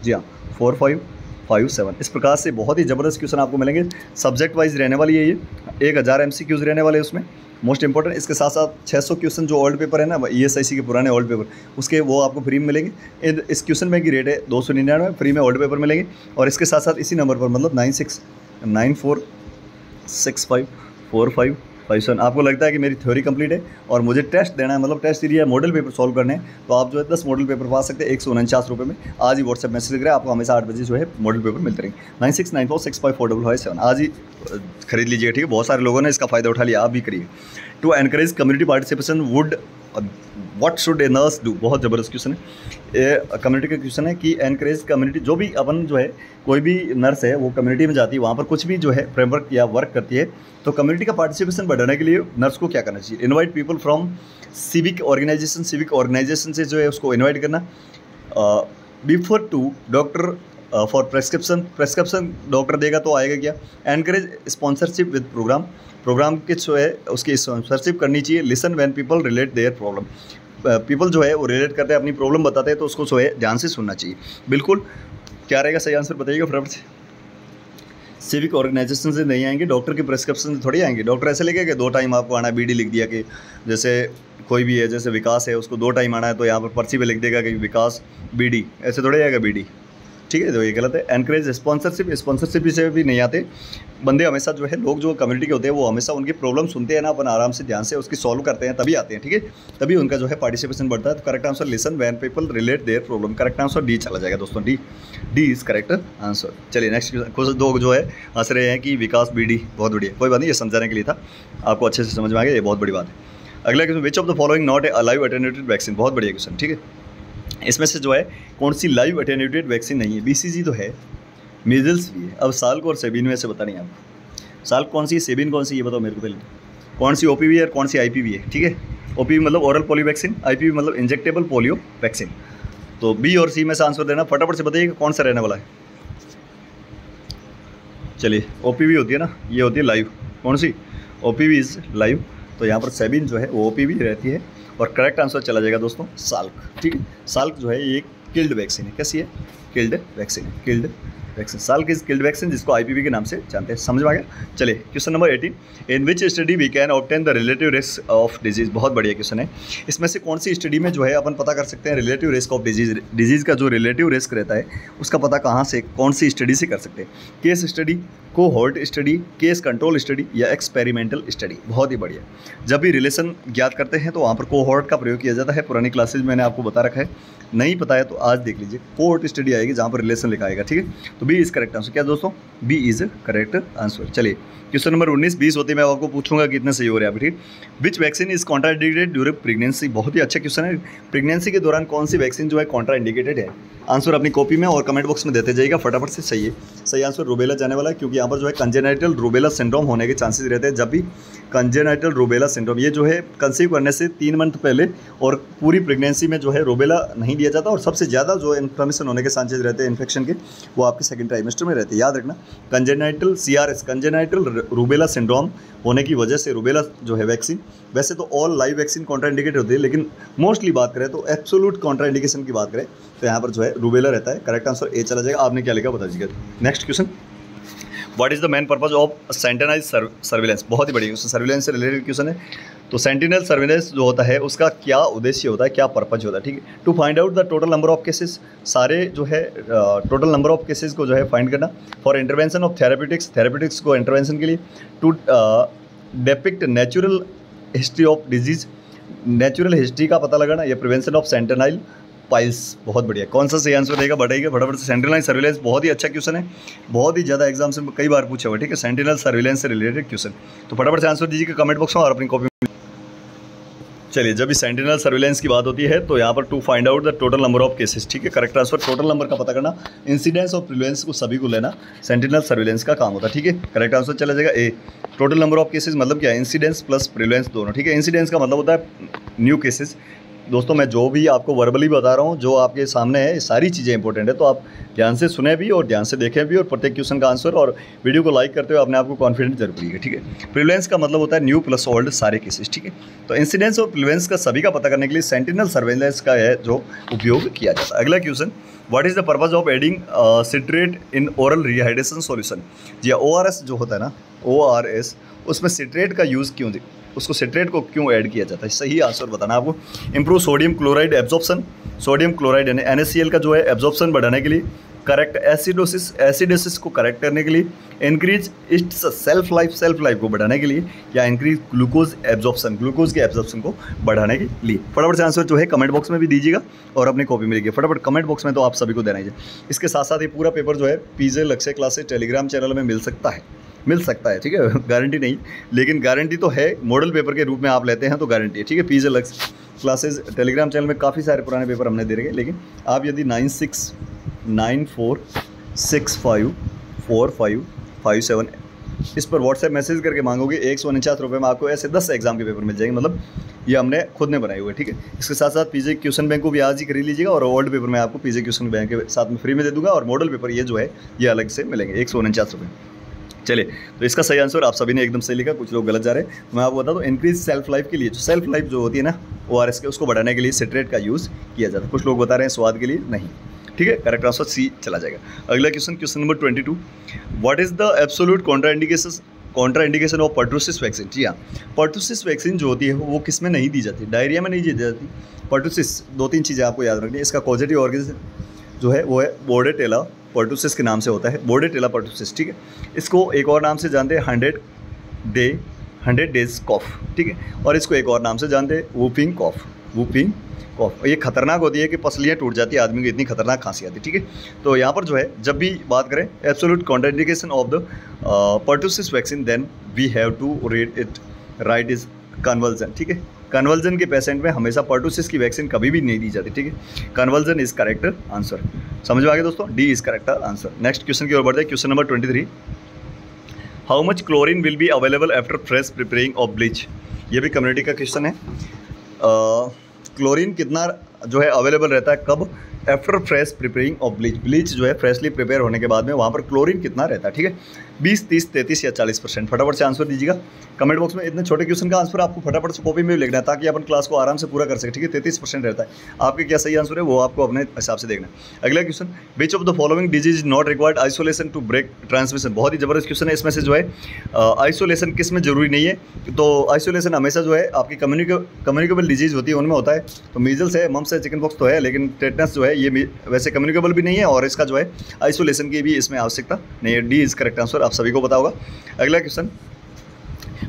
जी हाँ फोर फाइव फाइव सेवन इस प्रकार से बहुत ही ज़बरदस्त क्वेश्चन आपको मिलेंगे। सब्जेक्ट वाइज रहने वाली है ये, एक हज़ार एम रहने वाले उसमें। मोस्ट इंपॉर्टेंट इसके साथ साथ 600 क्वेश्चन जो ओल्ड पेपर है ना ई एस आई सी के पुराने ओल्ड पेपर उसके वो आपको फ्री में मिलेंगे। इस क्वेश्चन में की रेट है दो सौ निन्यानवे फ्री में ओल्ड पेपर मिलेंगे। और इसके साथ साथ इसी नंबर पर मतलब nine six nine four six five four five seven आपको लगता है कि मेरी थ्योरी कंप्लीट है और मुझे टेस्ट देना है मतलब टेस्ट है मॉडल पेपर सॉल्व करने हैं तो आप जो है दस मॉडल पेपर पा सकते हैं, एक सौ उनचास रुपये में। आज ही व्हाट्सएप मैसेज लिख रहे हैं, आपको हमेशा आठ बजे जो है मॉडल पेपर मिलते रहेंगे। Nine six nine four six five four double five seven आज ही खरीद लीजिए ठीक है? बहुत सारे लोगों ने इसका फ़ायदा उठा लिया, आप भी करिए। To encourage community participation would what should a nurse do बहुत ज़बरदस्त क्वेश्चन है। कम्युनिटी का क्वेश्चन है कि एनकरेज कम्युनिटी जो भी अपन जो है, कोई भी नर्स है, वो कम्युनिटी में जाती है, वहाँ पर कुछ भी जो है फ्रेमवर्क या वर्क करती है तो कम्युनिटी का पार्टिसिपेशन बढ़ाने के लिए नर्स को क्या करना चाहिए? Invite people from civic organisation civic organisation से जो है उसको इन्वाइट करना। Before to doctor for prescription prescription doctor देगा तो आएगा क्या? Encourage sponsorship with programme programme के जो है, उसकी स्पॉन्सरशिप करनी चाहिए। Listen when people relate their problem people जो है, वो रिलेट करते हैं, अपनी प्रॉब्लम बताते हैं तो उसको जो है, ध्यान से सुनना चाहिए। बिल्कुल, क्या रहेगा? सही आंसर बताइएगा फटाफट से। सिविक ऑर्गेनाइजेशन से नहीं आएँगे डॉक्टर के प्रिस्क्रिप्शन से थोड़ी आएँगे। डॉक्टर ऐसे लेके कि दो टाइम आपको आना है बी लिख दिया कि जैसे कोई भी है, जैसे विकास है, उसको दो टाइम आना है तो यहाँ पर पर्ची पे लिख देगा कि विकास बीडी ऐसे थोड़े आएगा बी ठीक है तो ये गलत है। एनकरेज स्पॉन्सरशिप स्पॉन्सरशिप से भी नहीं आते। बंदे हमेशा जो है, लोग जो कम्युनिटी के होते हैं, वो हमेशा उनकी प्रॉब्लम सुनते हैं ना, अपन आराम से ध्यान से उसकी सॉल्व करते हैं, तभी आते हैं, ठीक है? तभी उनका जो है पार्टिसिपेशन बढ़ता है। तो correct answer listen when people relate their problem correct answer D चला जाएगा दोस्तों D D is correct answer चलिए नेक्स्ट कुछ दो जो है, हंस रहे हैं कि विकास बी डी बहुत बढ़िया। कोई बात नहीं, ये समझाने के लिए था। आपको अच्छे से समझ में आ गया, ये बहुत बड़ी बात है। अगला question which of the following not a alive attenuated vaccine बहुत बढ़िया क्वेश्चन ठीक है? इसमें से जो है, कौन सी लाइव अटेन्यूटेड वैक्सीन नहीं है? बीसीजी तो है। मीजल्स भी है। अब साल और सेबिन में से बता नहीं आपको। साल कौन सी, सेबिन कौन सी, ये बताओ मेरे को पहले। कौन सी ओ पी वी है और कौन सी आई पी वी है, ठीक है? ओ पी वी मतलब oral polio vaccine I P V मतलब इंजेक्टेबल पोलियो वैक्सीन तो बी और सी में से आंसर देना। फटाफट से बताइए कौन सा रहने वाला है। चलिए ओ पी वी होती है ना, ये होती है लाइव कौन सी? O P V is live तो यहाँ पर सेबिन जो है, वो ओ पी वी रहती है और करेक्ट आंसर चला जाएगा दोस्तों, साल्क। ठीक है? साल्क जो है, ये किल्ड वैक्सीन है। कैसी है? किल्ड वैक्सीन किल्ड वैक्सीन साल की किल्ड वैक्सीन जिसको आईपीवी के नाम से जानते हैं, समझ में आ गया? चलिए question number eighteen in which study we can obtain the relative risk of disease बहुत बढ़िया क्वेश्चन है। इसमें से कौन सी स्टडी में जो है अपन पता कर सकते हैं relative risk of disease disease का जो रिलेटिव रिस्क रहता है, उसका पता कहाँ से, कौन सी स्टडी से कर सकते हैं? केस स्टडी को cohort study case control study या एक्सपेरिमेंटल स्टडी बहुत ही बढ़िया। जब भी रिलेशन ज्ञात करते हैं तो वहाँ पर कोहोर्ट का प्रयोग किया जाता है। पुरानी क्लासेज मैंने आपको बता रखा है। नहीं पता है तो आज देख लीजिए। कोर्ट स्टडी आएगी जहाँ पर रिलेशन लिखा आएगा, ठीक है? तो बी इज़ करेक्ट आंसर क्या दोस्तों? बी इज़ करेक्ट आंसर चलिए क्वेश्चन नंबर उन्नीस, बीस होती मैं आपको पूछूँगा कितने सही हो रहे हैं ठीक? Which vaccine is contraindicated during pregnancy बहुत ही अच्छा क्वेश्चन है। प्रेगनेंसी के दौरान कौन सी वैक्सीन जो है कॉन्ट्रा इंडिकेटेड है? आंसर अपनी कॉपी में और कमेंट बॉक्स में देते जाइएगा, फटाफट से सही है। सही आंसर रूबेला जाने वाला है, क्योंकि यहाँ पर जो है कंजेनाइटल रूबेला सिंड्रोम होने के चांसेस रहते हैं। जब भी कंजेनाइटल रूबेला सिंड्रोम ये जो है कंसीव करने से तीन मंथ पहले और पूरी प्रेगनेंसी में जो है रूबेला नहीं दिया जाता और सबसे ज़्यादा जो इन्फ्लेमेशन होने के चांसेस रहते हैं इन्फेक्शन के, वो आपके सेकंड ट्राइमेस्टर में रहते हैं। याद रखना congenital C R S congenital rubella syndrome होने की वजह से रूबेला जो है वैक्सीन वैसे तो ऑल लाइव वैक्सीन कॉन्ट्राइंडिकेट होती है, लेकिन मोस्टली बात करें तो एब्सोलूट कॉन्ट्रा इंडिकेशन की बात करें तो यहाँ पर जो है रूबेला रहता है। करेक्ट आंसर ए चला जाएगा। आपने क्या लिखा बता दीजिएगा next question what is the main purpose of sentinel surveillance बहुत ही बड़ी सर्विलेंस से रिलेटेड क्वेश्चन है। तो सेंटिनल सर्विलेंस जो होता है, उसका क्या उद्देश्य होता है, क्या पर्पज होता है, ठीक है? To find out the total number of cases सारे जो है टोटल नंबर ऑफ़ केसेस को जो है फाइंड करना for intervention of therapeutics therapeutics को इंटरवेंशन के लिए to depict natural history of disease natural history का पता लगाना, या प्रिवेंशन ऑफ़ सेंटेनाइल पाइल्स बहुत बढ़िया। कौन सा सही आंसर देगा बढ़ेगा, फटाफट से। सेंट्रल लाइन सर्विलेंस बहुत ही अच्छा क्वेश्चन है। बहुत ही ज़्यादा एग्ज़ाम से कई बार पूछा हुआ ठीक है? सेंट्रल सर्विलेंस से रिलेटेड क्वेश्चन तो फटाफट से आंसर दीजिए कमेंट बॉक्स में और अपनी कॉपी चलिए, जब भी सेंटिनल सर्विलेंस की बात होती है तो यहाँ पर to find out the total number of cases ठीक है? करेक्ट आंसर टोटल नंबर का पता करना। इंसिडेंस और प्रिवेंस को सभी को लेना। सेंटिनल सर्विलेंस का काम होता है, ठीक है? करेक्ट आंसर चला जाएगा A total number of cases मतलब क्या इंसिडेंस प्लस प्रिवेंस दोनों, ठीक है? इंसिडेंस का मतलब होता है न्यू केसेस दोस्तों, मैं जो भी आपको वर्बली बता रहा हूँ, जो आपके सामने है सारी चीज़ें इंपॉर्टेंट है। तो आप ध्यान से सुने भी और ध्यान से देखें भी और प्रत्येक क्वेश्चन का आंसर और वीडियो को लाइक करते हुए अपने आप को कॉन्फिडेंट ज़रूरी है ठीक है? प्रिवेंस का मतलब होता है न्यू प्लस ओल्ड सारे केसेस ठीक है? तो इंसिडेंस और प्रिवेंस का सभी का पता करने के लिए सेंटिनल सर्वेलेंस का है जो उपयोग किया जाता है। अगला question what is the purpose of adding citrate in oral rehydration solution जी ओ जो होता है ना ओआरएस उसमें सिट्रेट का यूज़ क्यों उसको सिट्रेट को क्यों ऐड किया जाता है? सही आंसर बताना आपको। Improve sodium chloride absorption sodium chloride यानी एन का जो है एब्जॉर्प्शन बढ़ाने के लिए करेक्ट एसिडोसिस एसिडोसिस को करेक्ट करने के लिए increase its self life self life को बढ़ाने के लिए, या इंक्रीज ग्लूकोज एब्जॉर्प्शन ग्लूकोज के एब्जॉर्प्शन को बढ़ाने के लिए। फटाफट से आंसर जो है कमेंट बॉक्स में भी दीजिएगा और अपनी कॉपी में लिखिए। फटाफट कमेंट बॉक्स में तो आप सभी को देना ही इसके साथ साथ ये पूरा पेपर जो है पीजे लक्ष्य क्लासेज टेलीग्राम चैनल में मिल सकता है। मिल सकता है, ठीक है? गारंटी नहीं, लेकिन गारंटी तो है, मॉडल पेपर के रूप में आप लेते हैं तो गारंटी है, ठीक है? पीजे लक्ष्य क्लासेज टेलीग्राम चैनल में काफ़ी सारे पुराने पेपर हमने दे रखे लेकिन आप यदि nine six nine four six five four five five seven इस पर व्हाट्सएप मैसेज करके मांगोगे, एक सौ उनचास रुपये में आपको ऐसे दस एग्ज़ाम के पेपर मिल जाएँगे मतलब ये हमने खुद ने बनाए हुए ठीक है? इसके साथ साथ पीजे क्वेश्चन बैंक को भी आज ही खरीद लीजिएगा और ओल्ड पेपर में आपको पीजे क्वेश्चन बैंक के साथ में फ्री में दे दूँगा और मॉडल पेपर ये जो है, ये अलग से मिलेंगे, एक सौ उनचास रुपये चलिए तो इसका सही आंसर आप सभी ने एकदम सही लिखा, कुछ लोग गलत जा रहे हैं। मैं आपको बता दूँ इंक्रीज सेल्फ लाइफ के लिए, जो सेल्फ लाइफ जो होती है ना ओ आर के उसको बढ़ाने के लिए सिट्रेट का यूज़ किया जाता है। कुछ लोग बता रहे हैं स्वाद के लिए नहीं। ठीक है करेक्ट आंसर सी चला जाएगा। अगला question question number twenty two what is the absolute contraindication contraindication of pertussis vaccine जी हाँ पर्टोसिस वैक्सीन जो होती है, वो किसमें नहीं दी जाती? डायरिया में नहीं दी जाती। पर्टोसिस दो तीन चीज़ें आपको याद रखनी है। इसका पॉजिटिव ऑर्गेनिज्म जो है, वो है बोर्डेटेला पर्टोसिस के नाम से होता है बोर्डेटेला पर्टोसिस ठीक है? इसको एक और नाम से जानते हैं hundred day hundred days cough ठीक है? और इसको एक और नाम से जानते हैं वूपिंग कॉफ वूपिंग कॉफ ये खतरनाक होती है कि पसलियाँ टूट जाती है आदमी को इतनी खतरनाक खांसी आती है, ठीक है? तो यहाँ पर जो है, जब भी बात करें absolute contraindication of the pertussis vaccine then we have to read it right is convulsion ठीक है? कन्वर्जन के पेशेंट में हमेशा पर्टोसिस की वैक्सीन कभी भी नहीं दी जाती, ठीक है? कन्वर्जन इज़ करेक्ट आंसर समझ में आ गया दोस्तों? D is correct answer next question की ओर बढ़ते हैं question number twenty three how much chlorine will be available after fresh preparing of bleach ये भी कम्युनिटी का क्वेश्चन है. क्लोरीन कितना जो है अवेलेबल रहता है, कब? After fresh preparing of bleach bleach जो है फ्रेशली प्रिपेयर होने के बाद में, वहाँ पर क्लोरीन कितना रहता है, ठीक है? बीस, तीस, तैंतीस या चालीस परसेंट। फटाफट से आंसर दीजिएगा। कमेंट बॉक्स में इतने छोटे क्वेश्चन का आंसर आपको फटाफट से कॉपी में भी लिखना है, ताकि अपन क्लास को आराम से पूरा कर सके, ठीक है? तैतीस परसेंट रहता है। आपके क्या सही आंसर है, वो आपको अपने हिसाब से देखना है। अगला question which of the following disease is not required isolation to break transmission बहुत ही ज़बरदस्त क्वेश्चन है, इसमें से जो है आइसोलेशन किसमें ज़रूरी नहीं है? तो आइसोलेशन हमेशा जो है, आपकी कम्युनिकेबल डिज़ीज़ होती है, उनमें होता है। तो मीजल्स है मम्स है चिकन बॉक्स तो है, लेकिन टेटनस जो है, ये वैसे कम्युनिकेबल भी नहीं है, और इसका जो है आइसोलेशन की भी इसमें आवश्यकता नहीं है। डी इज़ करेक्ट आंसर आप सभी को पता होगा अगला question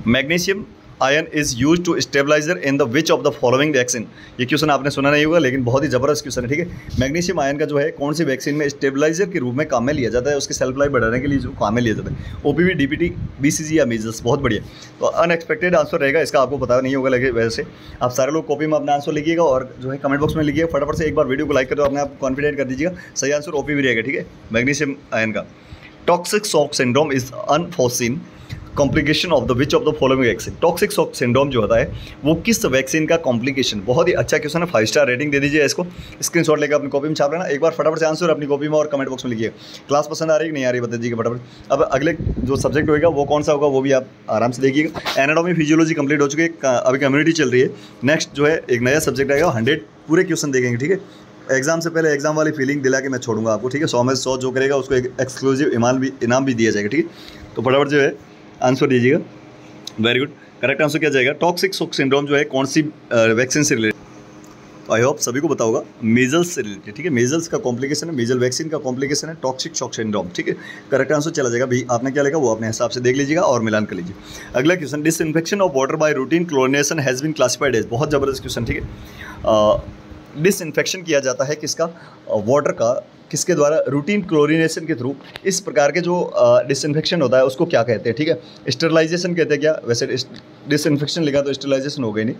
magnesium ion is use to stabiliser in the which of the following vaccine ये क्वेश्चन आपने सुना नहीं होगा, लेकिन बहुत ही ज़बरदस्त क्वेश्चन है, ठीक है? मैग्नीशियम आयन का जो है, कौन सी वैक्सीन में स्टेबलाइजर के रूप में काम में लिया जाता है? उसकी सेल्फ लाइफ बढ़ाने के लिए जो काम में लिया जाता है। ओपीवी डीपीटी बीसीजी या मीजल्स बहुत बढ़िया। तो अनएक्सपेक्टेड आंसर रहेगा, इसका आपको पता नहीं होगा लगे वैसे। आप सारे लोग कॉपी में अपना आंसर लिखिएगा और जो है कमेंट बॉक्स में लिखिएगा फटाफट से एक बार वीडियो को लाइक कर दो अपने आप कॉन्फिडेंट कर दीजिएगा। सही आंसर ओपीवी रहेगा, ठीक है? मैग्नीशियम आयन का। Toxic shock syndrome is unforeseen complication of the which of the following vaccine toxic shock syndrome जो होता है, वो किस वैक्सीन का कॉम्प्लिकेशन बहुत ही अच्छा क्वेश्चन है फाइव स्टार रेटिंग दे दीजिए इसको। स्क्रीन शॉट लेकर अपनी कॉपी में छाप लेना। एक बार फटाफट से आंसर अपनी कॉपी में और कमेंट बॉक्स में लिखिए। क्लास पसंद आ रही है नहीं आ रही बता दीजिए फटाफट? अब अगले जो सब्जेक्ट होगा वो कौन सा होगा, वो भी आप आराम से देखिएगा। एनाडोमी फिजियोलॉजी कंप्लीट हो चुकी है। अभी कम्युनिटी चल रही है। नेक्स्ट जो है, एक नया सब्जेक्ट आएगा हंड्रेड पूरे क्वेश्चन देखेंगे, ठीक है? एग्ज़ाम से पहले एग्ज़ाम वाली फीलिंग दिला के मैं छोड़ूँगा आपको, ठीक है? सौ में सौ जो करेगा, उसको एक एक्सक्लूसिव इनाम भी इनाम भी दिया जाएगा, ठीक है? तो फटाफट जो है आंसर दीजिएगा। वेरी गुड करेक्ट आंसर क्या जाएगा। टॉक्सिक सोक सिंड्रोम जो है, कौन सी वैक्सीन से रिलेटेड आई होप सभी को पता होगा मेजल्स से रिलेटेड ठीक है? मेजल्स का कॉम्प्लिकेशन है मेजल वैक्सीन का कॉम्प्लिकेशन है टॉक्सिक शॉक सिंड्रोम ठीक है? करेक्ट आंसर चला जाएगा। भाई, आपने क्या लिखा? वो अपने हिसाब से देख लीजिएगा और मिलान कर लीजिए। अगला question disinfection of water by routine chlorination has been classified as बहुत ज़बरदस्त क्वेश्चन ठीक है? डिस इन्फेक्शन किया जाता है किसका? वाटर का, किसके द्वारा? रूटीन क्लोरिनेशन के थ्रू इस प्रकार के जो डिसइनफेक्शन होता है, उसको क्या कहते हैं, ठीक है? स्टरलाइजेशन कहते हैं क्या? वैसे डिसइनफेक्शन लिखा तो स्टरलाइजेशन हो गई नहीं।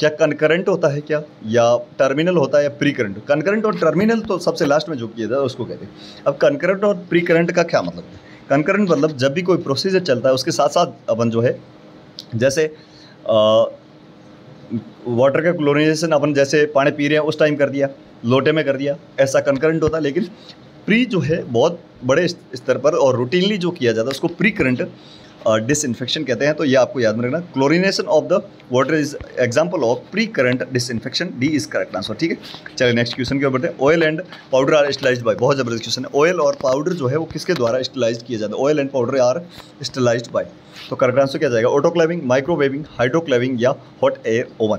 क्या कनकरेंट होता है क्या? या टर्मिनल होता है या प्री करंट कनकरेंट और टर्मिनल तो सबसे लास्ट में जो किया जाता है उसको कहते हैं। अब कनकरेंट और प्री करंट का क्या मतलब है? कनकरेंट मतलब जब भी कोई प्रोसीजर चलता है, उसके साथ साथ अपन जो है, जैसे वाटर का क्लोरिनेशन अपन जैसे पानी पी रहे हैं, उस टाइम कर दिया, लोटे में कर दिया, ऐसा कंकरेंट होता, लेकिन प्री जो है, बहुत बड़े स्तर पर और रूटीनली जो किया जाता है उसको प्री करंट डिसइंफेक्शन कहते हैं तो ये आपको याद में रखना। Chlorination of the water is example of pre current disinfection D is correct answer ठीक है? चलिए नेक्स्ट क्वेश्चन की ओर बढ़ते हैं। Oil and powder are sterilised by बहुत ज़बरदस्त क्वेश्चन है। ऑयल और पाउडर जो है, वो किसके द्वारा स्टिलाइज किया जाता है? Oil and powder are sterilised by तो करेक्ट आंसर क्या जाएगा? ऑटोक्लेविंग माइक्रोवेविंग हाइड्रोक्लेविंग या हॉट एयर ओवन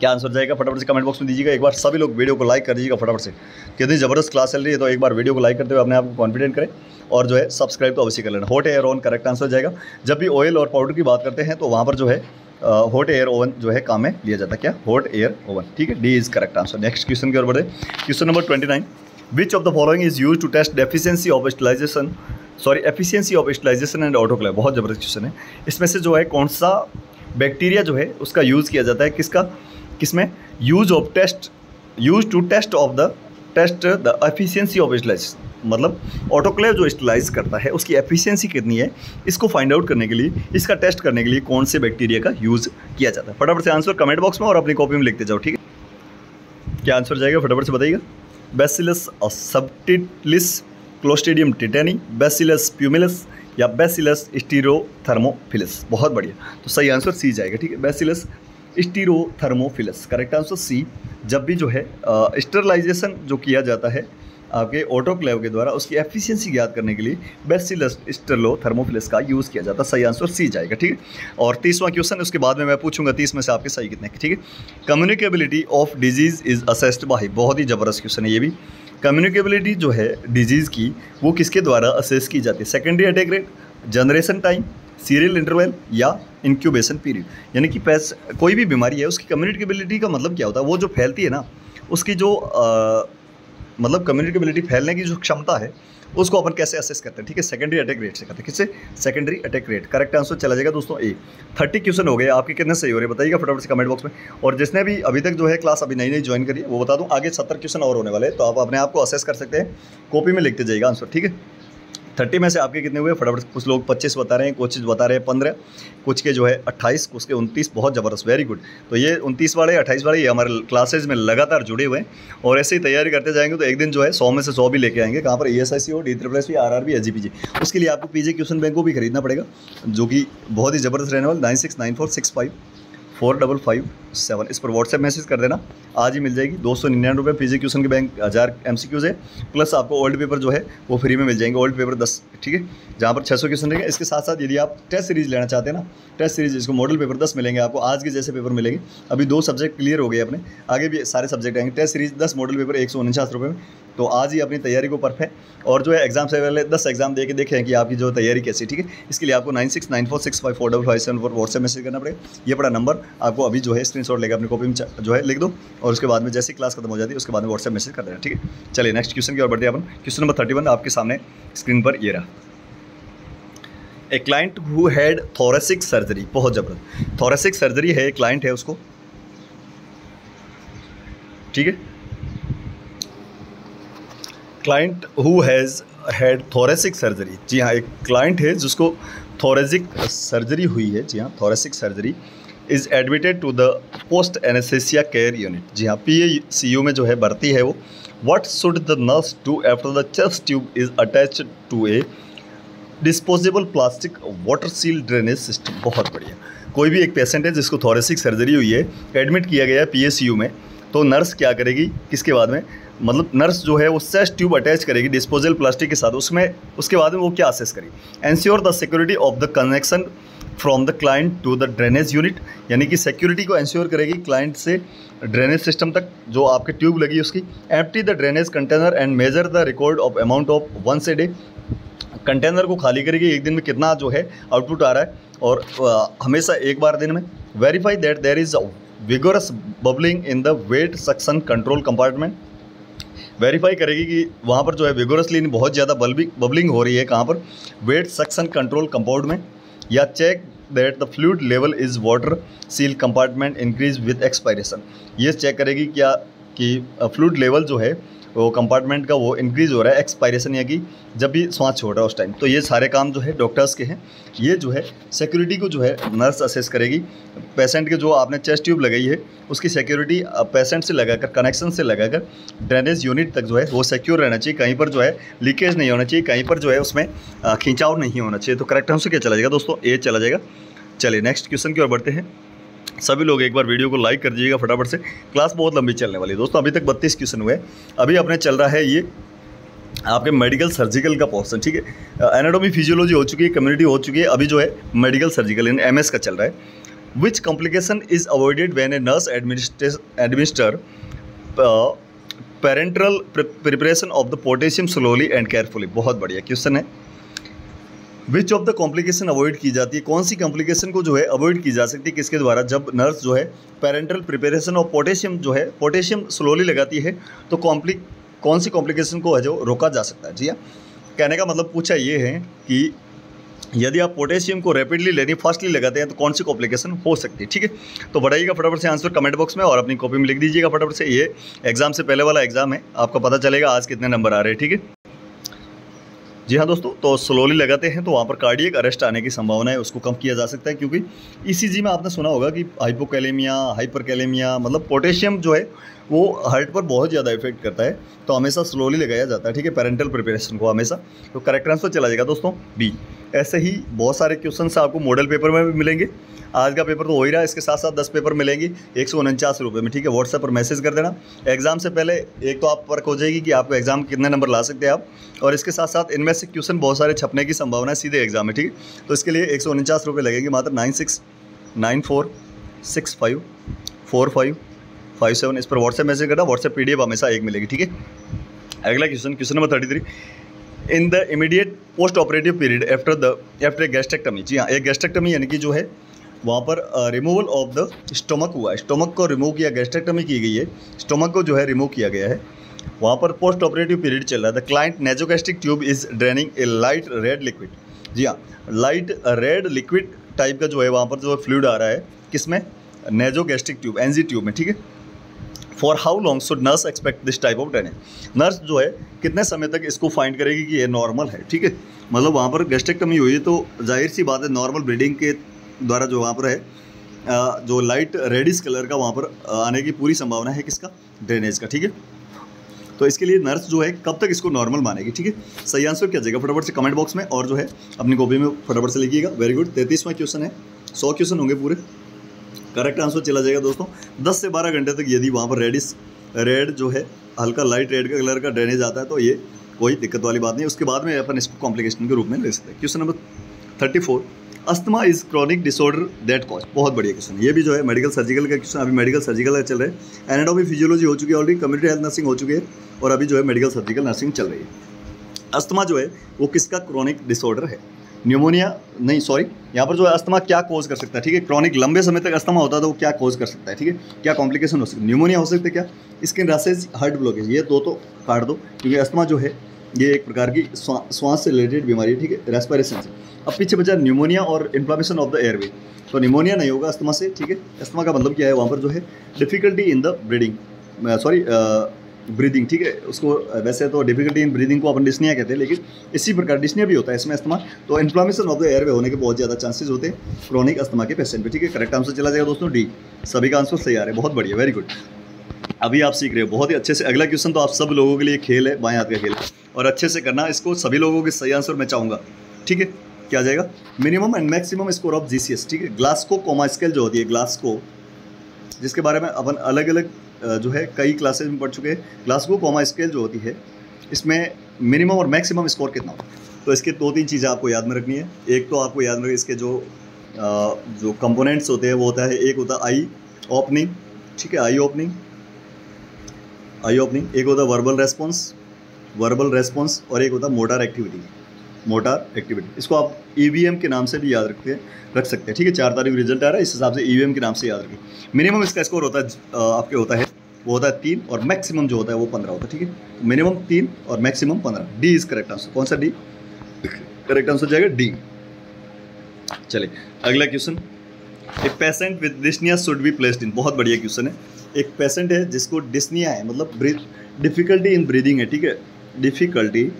क्या आंसर जाएगा? फटाफट से कमेंट बॉक्स में दीजिएगा। एक बार सभी लोग वीडियो को लाइक कर दीजिएगा फटाफट से। कितनी ज़बरदस्त क्लास चल रही है तो एक बार वीडियो को लाइक करते हुए अपने आप को कॉन्फिडेंट करें और जो है सब्सक्राइब तो अवश्य कर लेना। Hot air oven correct answer जाएगा। जब भी ऑयल और पाउडर की बात करते हैं तो वहाँ पर जो है हॉट एयर ओवन जो है, काम में लिया जाता है। क्या? हॉट एयर ओवन ठीक है? D is correct answer next question की ओर बढ़े question number twenty nine which of the following is use to test deficiency of sterilisation sorry efficiency of sterilisation and autoclave बहुत ज़बरदस्त क्वेश्चन है। इसमें से जो है, कौन सा बैक्टीरिया जो है, उसका यूज़ किया जाता है? किसका? किसमें? Use of test use to test of the test the efficiency of sterilisation मतलब ऑटोक्लेव जो स्टलाइज करता है, उसकी एफिशिएंसी कितनी है? इसको फाइंड आउट करने के लिए, इसका टेस्ट करने के लिए कौन से बैक्टीरिया का यूज़ किया जाता है? फटाफट से आंसर कमेंट बॉक्स में और अपनी कॉपी में लिखते जाओ, ठीक है? क्या आंसर जाएगा? फटाफट से बताइएगा। Bacillus subtilis clostridium tetani bacillus pumilus या बेसिलस स्टीरोथर्मोफिलस बहुत बढ़िया। तो सही आंसर सी जाएगा, ठीक है? Bacillus stearothermophilus correct answer C जब भी जो है स्टरलाइजेशन जो किया जाता है, आपके ऑटोक्लेव के द्वारा, उसकी एफिशिएंसी ज्ञात करने के लिए बेसिलस स्टरलो थर्मोफिलस का यूज़ किया जाता है। सही आंसर सी जाएगा, ठीक है? और तीसवां क्वेश्चन उसके बाद में मैं पूछूँगा, तीस में से आपके सही कितने ठीक है? Communicability of disease is assessed by बहुत ही ज़बरदस्त क्वेश्चन है ये भी। कम्युनिकेबिलिटी जो है डिज़ीज़ की, वो किसके द्वारा असेस की जाती है? Secondary attack rate generation time serial interval या इंक्यूबेशन पीरियड यानी कि पैस कोई भी बीमारी है उसकी कम्युनिकेबिलिटी का मतलब क्या होता है? वो जो फैलती है ना उसकी जो आ, मतलब कम्युनिकेबिलिटी फैलने की जो क्षमता है उसको अपन कैसे असेस करते हैं? ठीक है सेकेंडरी अटैक रेट से करते हैं। किससे? Secondary attack rate correct answer चला जाएगा दोस्तों ए थर्टी क्वेश्चन हो गए। आपके कितने सही हो रहे बताइएगा फटाफट से कमेंट बॉक्स में। और जिसने भी अभी तक जो है क्लास अभी नई नई ज्वाइन करी वो बता दूँ आगे सत्तर क्वेश्चन और होने वाले तो आप अपने आप को असेस कर सकते हैं। कॉपी में लिखते जाइएगा आंसर ठीक है? थर्टी में से आपके कितने हुए? फटाफट कुछ लोग पच्चीस बता रहे हैं, कुछ बता रहे हैं पंद्रह, कुछ के जो है अट्ठाईस, कुछ के उनतीस, बहुत ज़बरदस्त वेरी गुड तो ये उनतीस वाले, अट्ठाईस वाले, ये हमारे क्लासेज में लगातार जुड़े हुए हैं और ऐसे ही तैयारी करते जाएँगे तो एक दिन जो है सौ में से सौ भी लेके आएँगे, कहाँ पर ई एस आई सी हो D triple S R R B S G P G उसके लिए आपको पी जी क्वेश्चन बैंक को भी खरीदना पड़ेगा, जो कि बहुत ही ज़बरदस्त रहने वाला nine six nine four six five four double five seven, इस पर व्हाट्सएप मैसेज कर देना। आज ही मिल जाएगी। दो सौ निन्यानवे रुपये फिजिक क्यूसन के बैंक हज़ार एम सी क्यूज़ है प्लस आपको ओल्ड पेपर जो है, वो फ्री में मिल जाएँगे। ओल्ड पेपर दस, ठीक है? जहाँ पर छः सौ क्वेश्चन रहेंगे इसके साथ साथ यदि आप टेस्ट सीरीज़ लेना चाहते हैं ना टेस्ट सीरीज़ इसको मॉडल पेपर दस मिलेंगे आपको। आज के जैसे पेपर मिलेंगे। अभी दो सब्जेक्ट क्लियर हो गए अपने। आगे भी सारे सब्जेक्ट आएँगे। टेस्ट सीरीज़ दस मॉडल पेपर एक सौ उनचास रुपये में। तो आज ही अपनी तैयारी को परफेक्ट और जो है एग्ज़ाम से पहले दस एग्ज़ाम दे के देखें कि आपकी जो तैयारी कैसी ठीक है? इसके लिए आपको nine six nine four six five four double five seven for WhatsApp message करना पड़ेगा। ये बड़ा नंबर आपको अभी जो है स्क्रीन शॉट लेकर अपनी कॉपी में जो है, लिख दो और उसके बाद में जैसे क्लास खत्म हो जाती है, उसके बाद में व्हाट्सएप मैसेज कर देना, ठीक है? चलिए नेक्स्ट क्वेश्चन की ओर बढ़ते हैं अपन। क्वेश्चन नंबर थर्टी वन आपके सामने स्क्रीन पर ये रहा। A client who had thoracic surgery बहुत ज़बरदस्त। थोरेसिक सर्जरी है क्लाइंट है उसको। ठीक है? Client who has had thoracic surgery जी हाँ एक क्लाइंट है जिसको थोरेसिक सर्जरी हुई है। जी हाँ thoracic surgery is admitted to the post anaesthesia care unit जी हाँ पी ए सी यू में जो है, भर्ती है वो। What should the nurse do after the chest tube is attach to a disposable plastic water seal drainage system बहुत बढ़िया। कोई भी एक पेशेंट है जिसको थोरेसिक सर्जरी हुई है एडमिट किया गया है पी एस यू में तो नर्स क्या करेगी? किसके बाद में? मतलब नर्स जो है वो सेस्ट ट्यूब अटैच करेगी डिस्पोजल प्लास्टिक के साथ, उसमें, उसके बाद में वो क्या असेस करेगी? Ensure the security of the connection from the client to the drainage unit यानी कि सिक्योरिटी को एंश्योर करेगी क्लाइंट से ड्रेनेज सिस्टम तक, जो आपके ट्यूब लगी उसकी। Empty the drainage container and measure the record of amount of once day container को खाली करेगी, एक दिन में कितना जो है आउटपुट आ रहा है। और हमेशा एक बार दिन में। Verify that there is vigorous bubbling in the wet suction control compartment verify करेगी कि वहाँ पर जो है विगोरसली बहुत ज़्यादा बल्बिंग बबलिंग हो रही है कहाँ पर। वेट सक्शन कंट्रोल कंपाउंड में। या check that the fluid level is water seal compartment increase with expiration ये चेक करेगी क्या कि फ्लूड लेवल जो है वो कंपार्टमेंट का वो इंक्रीज हो रहा है एक्सपायरेशन या कि जब भी सांस छोड़ रहा है उस टाइम तो ये सारे काम जो है डॉक्टर्स के हैं. ये जो है सिक्योरिटी को जो है नर्स असेस करेगी. पेशेंट के जो आपने चेस्ट ट्यूब लगाई है, उसकी सिक्योरिटी पेशेंट से लगाकर कनेक्शन से लगाकर ड्रेनेज यूनिट तक जो है वो सिक्योर रहना चाहिए. कहीं पर जो है लीकेज नहीं होना चाहिए, कहीं पर जो है उसमें खिंचाव नहीं होना चाहिए. तो करेक्ट हमसे क्या चला जाएगा दोस्तों? ए चला जाएगा. चलिए नेक्स्ट क्वेश्चन की ओर बढ़ते हैं. सभी लोग एक बार वीडियो को लाइक कर दीजिएगा फटाफट से। क्लास बहुत लंबी चलने वाली है। दोस्तों, अभी तक बत्तीस क्वेश्चन हुए। अभी अपने चल रहा है ये आपके मेडिकल सर्जिकल का पोर्सन ठीक है? एनाटोमी फिजियोलॉजी हो चुकी है कम्युनिटी हो चुकी है। अभी जो है मेडिकल सर्जिकल इन एमएस का चल रहा है। Which complication is avoided when a nurse administer parenteral preparation of the potassium slowly and carefully बहुत बढ़िया क्वेश्चन है। Which of the complication avoid की जाती है? कौन सी कॉम्प्लिकेशन को जो है अवॉइड की जा सकती है? किसके द्वारा? जब नर्स जो है पेरेंटल प्रिपरेशन ऑफ़ पोटेशियम जो है पोटेशियम स्लोली लगाती है तो कॉम्प्लिक कौन सी कॉम्प्लिकेशन को है जो रोका जा सकता है? जी हाँ। कहने का मतलब पूछा ये है कि यदि आप पोटेशियम को रैपिडली लेनी फास्टली लगाते हैं तो कौन सी कॉम्प्लिकेशन हो सकती है? ठीक है? तो बढ़ाइएगा फटाफट से आंसर कमेंट बॉक्स में और अपनी कॉपी में लिख दीजिएगा फटाफट से। ये एग्ज़ाम से पहले वाला एग्ज़ाम है। आपको पता चलेगा आज कितने नंबर आ रहे हैं, ठीक है? जी हाँ दोस्तों तो स्लोली लगाते हैं तो वहाँ पर कार्डियक अरेस्ट आने की संभावना है, उसको कम किया जा सकता है क्योंकि ईसीजी में आपने सुना होगा कि हाइपोकैलेमिया हाइपरकैलेमिया मतलब पोटेशियम जो है वो हार्ट पर बहुत ज़्यादा इफ़ेक्ट करता है तो हमेशा स्लोली लगाया जाता है, ठीक है? पेरेंटल प्रिपरेशन को हमेशा। तो करेक्ट आंसर चला जाएगा दोस्तों बी ऐसे ही बहुत सारे क्वेश्चन आपको मॉडल पेपर में भी मिलेंगे। आज का पेपर तो हो ही रहा है, इसके साथ साथ दस पेपर मिलेंगे, एक सौ उनचास रुपये में, ठीक है? व्हाट्सएप पर मैसेज कर देना। एग्ज़ाम से पहले एक तो आप वर्क हो जाएगी कि आपको एग्ज़ाम कितने नंबर ला सकते हैं आप। और इसके साथ साथ इनमें से क्वेश्चन बहुत सारे छपने की संभावना है सीधे एग्ज़ाम में, ठीक है? तो इसके लिए एक सौ लगेंगे, मात्र nine six nine four six five four five five seven, इस पर व्हाट्सएप मैसेज करना व्हाट्सएप पी हमेशा एक मिलेगी, ठीक है? अगला question question number thirty three in the immediate post operative period after the after a gastrectomy जी हाँ एक गैस्ट्रेक्टमी यानी कि जो है, वहाँ पर रिमूवल ऑफ़ द स्टोमक हुआ है। स्टोमक को रिमूव किया गैस्ट्रेक्टमी की गई है स्टोमक को जो है रिमूव किया गया है। वहाँ पर पोस्ट ऑपरेटिव पीरियड चल रहा है। The client nasogastric tube is draining a light red liquid जी हाँ लाइट रेड लिक्विड टाइप का जो है, वहाँ पर जो फ्लूड आ रहा है, किसमें? नेजोगैस्ट्रिक ट्यूब एनजी ट्यूब में, ठीक है? For how long should nurse expect this type of draining nurse जो है, कितने समय तक इसको फाइंड करेगी कि ये नॉर्मल है, ठीक है? मतलब वहाँ पर गैस्ट्रेक्टमी हुई है तो ज़ाहिर सी बात है नॉर्मल ब्रीडिंग के द्वारा जो वहाँ पर है जो लाइट रेडिस कलर का वहाँ पर आने की पूरी संभावना है किसका? ड्रेनेज का, ठीक है? तो इसके लिए नर्स जो है, कब तक इसको नॉर्मल मानेगी, ठीक है? सही आंसर क्या जाएगा फटाफट से कमेंट बॉक्स में, और जो है, अपनी कॉपी में फटाफट से लिखिएगा। वेरी गुड तैतीसवां क्वेश्चन है। सौ क्वेश्चन होंगे पूरे। करेक्ट आंसर चला जाएगा दोस्तों। दस से बारह घंटे तक यदि वहाँ पर रेडिस रेड जो है, हल्का लाइट रेड का कलर का ड्रेनेज आता है तो ये कोई दिक्कत वाली बात नहीं। उसके बाद में अपन इसको कॉम्प्लिकेशन के रूप में ले सकते हैं। Question number thirty four asthma is chronic disorder that cause बहुत बढ़िया क्वेश्चन ये भी जो है मेडिकल सर्जिकल का क्वेश्चन अभी मेडिकल सर्जिकल का चल रहा है। एनाटॉमी फिजियोलॉजी हो चुकी है ऑलरेडी कम्युनिटी हेल्थ नर्सिंग हो चुकी है और अभी जो है मेडिकल सर्जिकल नर्सिंग चल रही है। अस्थमा जो है, वो किसका क्रॉनिक डिसऑर्डर है? न्यूमोनिया नहीं सॉरी यहाँ पर जो अस्थमा, क्या कोज कर सकता है? ठीक है क्रॉनिक लंबे समय तक अस्थमा होता है तो वो क्या कोज कर सकता है? ठीक है, क्या कॉम्प्लिकेशन हो सकती है? न्यूमोनिया हो सकता है क्या? स्किन रसेज हार्ट ब्लॉकेज ये दो तो काट दो, क्योंकि अस्थमा जो है, ये एक प्रकार की श्वास से रिलेटेड बीमारी है, ठीक है रेस्पायरेशन से। अब पीछे बचा न्यूमोनिया और इन्फ्लामेशन ऑफ़ द एयरवे तो न्यूमोनिया नहीं होगा अस्थमा से, ठीक है? अस्थमा का मतलब क्या है? वहाँ पर जो है difficulty in the breeding sorry breathing ठीक है? उसको वैसे तो डिफिकल्टी इन ब्रीदिंग को अपन डिस्निया कहते हैं, लेकिन इसी प्रकार डिस्निया भी होता है इसमें अस्थमा। तो इन्फ्लामेशन ऑफ़ द एयरवे होने के बहुत ज़्यादा चांसेस होते हैं क्रॉनिक अस्थमा के पेशेंट पे, ठीक है? करेक्ट आंसर चला जाएगा दोस्तों डी सभी का आंसर सही आ रहा है, बहुत बढ़िया वेरी गुड अभी आप सीख रहे हो, बहुत ही अच्छे से, अगला क्वेश्चन तो आप सब लोगों के लिए खेल है, बाएँ हाथ का खेल और अच्छे से करना इसको, सभी लोगों के सही आंसर मैं चाहूँगा, ठीक है? क्या जाएगा? Minimum and maximum score of GCS ठीक है? ग्लास को कोमा स्केल जो होती है ग्लास को जिसके बारे में अपन अलग अलग जो है, कई क्लासेज में पढ़ चुके हैं। ग्लास को कोमा स्केल जो होती है, इसमें मिनिमम और मैक्सिमम स्कोर कितना होता है? तो इसके दो तीन चीज़ें आपको याद में रखनी है। एक तो आपको याद में इसके जो जो कंपोनेंट्स होते हैं, वो होता है, एक होता है आई ओपनिंग ठीक है आई ओपनिंग आई ओपनिंग एक होता है वर्बल रेस्पॉन्स वर्बल रेस्पॉन्स और एक होता है मोटार एक्टिविटी मोटार एक्टिविटी इसको आप ई e के नाम से भी याद रखते रख सकते हैं। ठीक है, चार तारीख रिज़ल्ट आ रहा है, इस हिसाब से ई e के नाम से याद रखें मिनिमम इसका स्कोर होता है आपके होता है, वो होता है तीन और मैक्सिमम जो होता है वो पंद्रह होता है, ठीक है? मिनिमम तीन और मैक्सिमम पंद्रह। डी इज़ करेक्ट आंसर कौन सा डी करेक्ट आंसर जाएगा डी चलिए, अगला क्वेश्चन एक patient with dyspnoea should be placed in बहुत बढ़िया क्वेश्चन है। एक पेशेंट है जिसको डिस्निया है मतलब डिफ़िकल्टी इन ब्रीदिंग है, ठीक है? डिफ़िकल्टी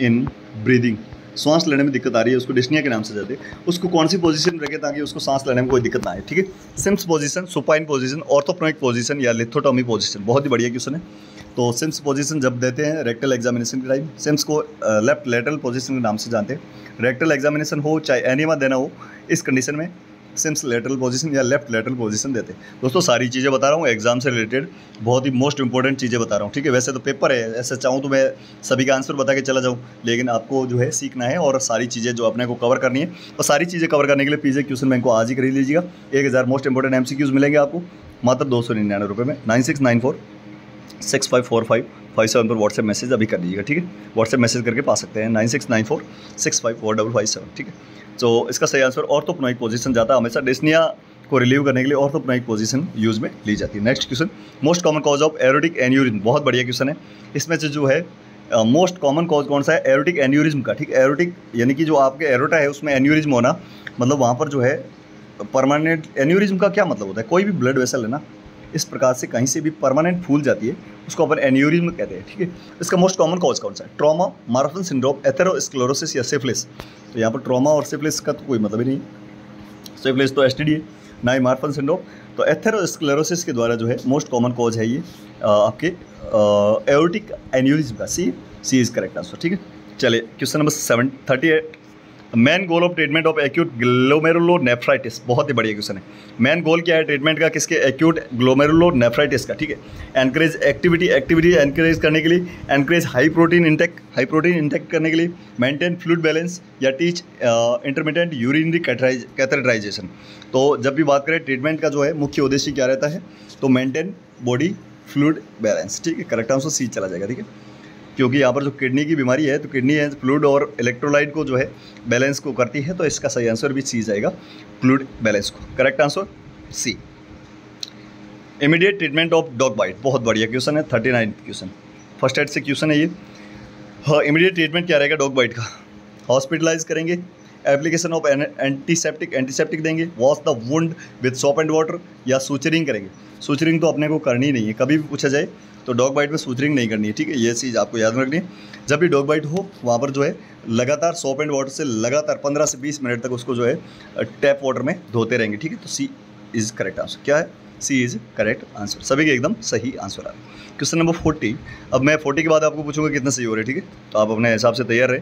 इन ब्रीदिंग सांस लेने में दिक्कत आ रही है, उसको डिस्निया के नाम से जाते हैं। उसको कौन सी पोजीशन रखे ताकि उसको सांस लेने में कोई दिक्कत ना आए, ठीक है? Sims position supine position orthopnoeic position या लिथोटॉमी पोजीशन बहुत ही बढ़िया क्वेश्चन है। तो सिम्स पोजीशन जब देते हैं रेक्टल एग्जामिनेशन के टाइम सिम्स को लेफ़्ट लेटरल पोजिशन के नाम से जानते हैं। रेक्टल एग्जामिनेशन हो, चाहे एनिमा देना हो, इस कंडीशन में सिम्स लेटरल पोजीशन या लेफ़्ट लेटरल पोजीशन देते दोस्तों, सारी चीज़ें बता रहा हूँ एग्ज़ाम से रिलेटेड बहुत ही मोस्ट इंपॉर्टेंट चीज़ें बता रहा हूँ, ठीक है? वैसे तो पेपर है, ऐसे चाहूँ तो मैं सभी का आंसर बता के चला जाऊँ, लेकिन आपको जो है सीखना है और सारी चीज़ें जो अपने को कवर करनी है। और सारी चीज़ें कवर करने के लिए पीजे क्वेश्चन बैंक को आज ही खरीद लीजिएगा। एक हज़ार most important M C Qs मिलेंगे आपको, मात्र दो सौ निन्यानवे रुपये में। Nine six nine four six five four five five seven पर व्हाट्सएप मैसेज अभी कर दीजिएगा, ठीक है? व्हाट्सएप मैसेज करके पा सकते हैं। Nine six nine four six five four double five seven ठीक है? तो इसका सही आंसर ऑर्थोप्नोइक पोजीशन जाता है हमेशा डिस्निया को रिलीव करने के लिए ऑर्थोप्नोइक पोजीशन यूज़ में ली जाती है। Next question most common cause of aortic aneurysm बहुत बढ़िया क्वेश्चन है। इसमें से जो है मोस्ट कॉमन कॉज कौन सा है? एरोटिक एन्यूरिज्म का, ठीक? एरोटिक यानी कि जो आपके एरोटा है, उसमें एन्यूरिज्म होना मतलब वहाँ पर जो है परमानेंट एन्यूरिज्म का क्या मतलब होता है? कोई भी ब्लड वेसल है ना इस प्रकार से कहीं से भी परमानेंट फूल जाती है, उसको अपन एन्यूरिज्म कहते हैं, ठीक है? इसका मोस्ट कॉमन कॉज कौन सा है? ट्रॉमा माराथन सिंड्रोम एथेरोस्क्लोरोसिस या सिफिलिस तो यहाँ पर ट्रॉमा और सिफिलिस का तो कोई मतलब ही नहीं सिफिलिस तो एस है, ना ही मार्फन सिंड्रोम तो एथेरोस्क्लेरोसिस के द्वारा जो है मोस्ट कॉमन कॉज है ये आपके एओटिक एन्यूरिज्म का। C C is correct answer ठीक है? चलिए question number seven thirty eight main goal of treatment of acute glomerulonephritis बहुत ही बढ़िया क्वेश्चन है। मेन गोल क्या है ट्रीटमेंट का? किसके? एक्यूट ग्लोमेरुलो नेफ्राइटिस का, ठीक है? एनकरेज एक्टिविटी एक्टिविटी एनकरेज करने के लिए encourage high protein intake high protein intake करने के लिए मेंटेन फ्लूड बैलेंस या टीच इंटरमीडियंट यूरिनरी कैथरेटाइजेशन तो जब भी बात करें ट्रीटमेंट का जो है, मुख्य उद्देश्य क्या रहता है? तो मेंटेन बॉडी फ्लूड बैलेंस ठीक है? करेक्ट आंसर सी चला जाएगा, ठीक है? क्योंकि यहाँ पर जो किडनी की बीमारी है तो किडनी है फ्लूड और इलेक्ट्रोलाइट को जो है बैलेंस को करती है तो इसका सही आंसर भी सी जाएगा, फ्लूड बैलेंस को। Correct answer? C. Immediate treatment of dog bite. बहुत बढ़िया क्वेश्चन है, thirty nine question. First aid से क्वेश्चन है ये। हाँ इमीडिएट ट्रीटमेंट क्या रहेगा डॉग बाइट का? हॉस्पिटलाइज करेंगे एप्लीकेशन ऑफ़ एंटीसेप्टिक एंटीसेप्टिक देंगे। Wash the wound with soap and water या सूचरिंग करेंगे। सूचरिंग तो अपने को करनी नहीं है। कभी भी पूछा जाए तो डॉग बाइट में सूचरिंग नहीं करनी है। ठीक है? ये चीज़ आपको याद रखनी है। जब भी डॉग बाइट हो, वहाँ पर जो है, लगातार सॉप एंड वाटर से लगातार पंद्रह से बीस मिनट तक उसको जो है टैप वाटर में धोते रहेंगे। ठीक है? तो सी इज़ करेक्ट आंसर क्या है? सी इज़ करेक्ट आंसर सभी के एकदम सही आंसर आ क्वेश्चन नंबर फोर्टी अब मैं फोर्टी के बाद आपको पूछूँगा कितना सही हो रहा है। ठीक है? तो आप अपने हिसाब से तैयार रहे।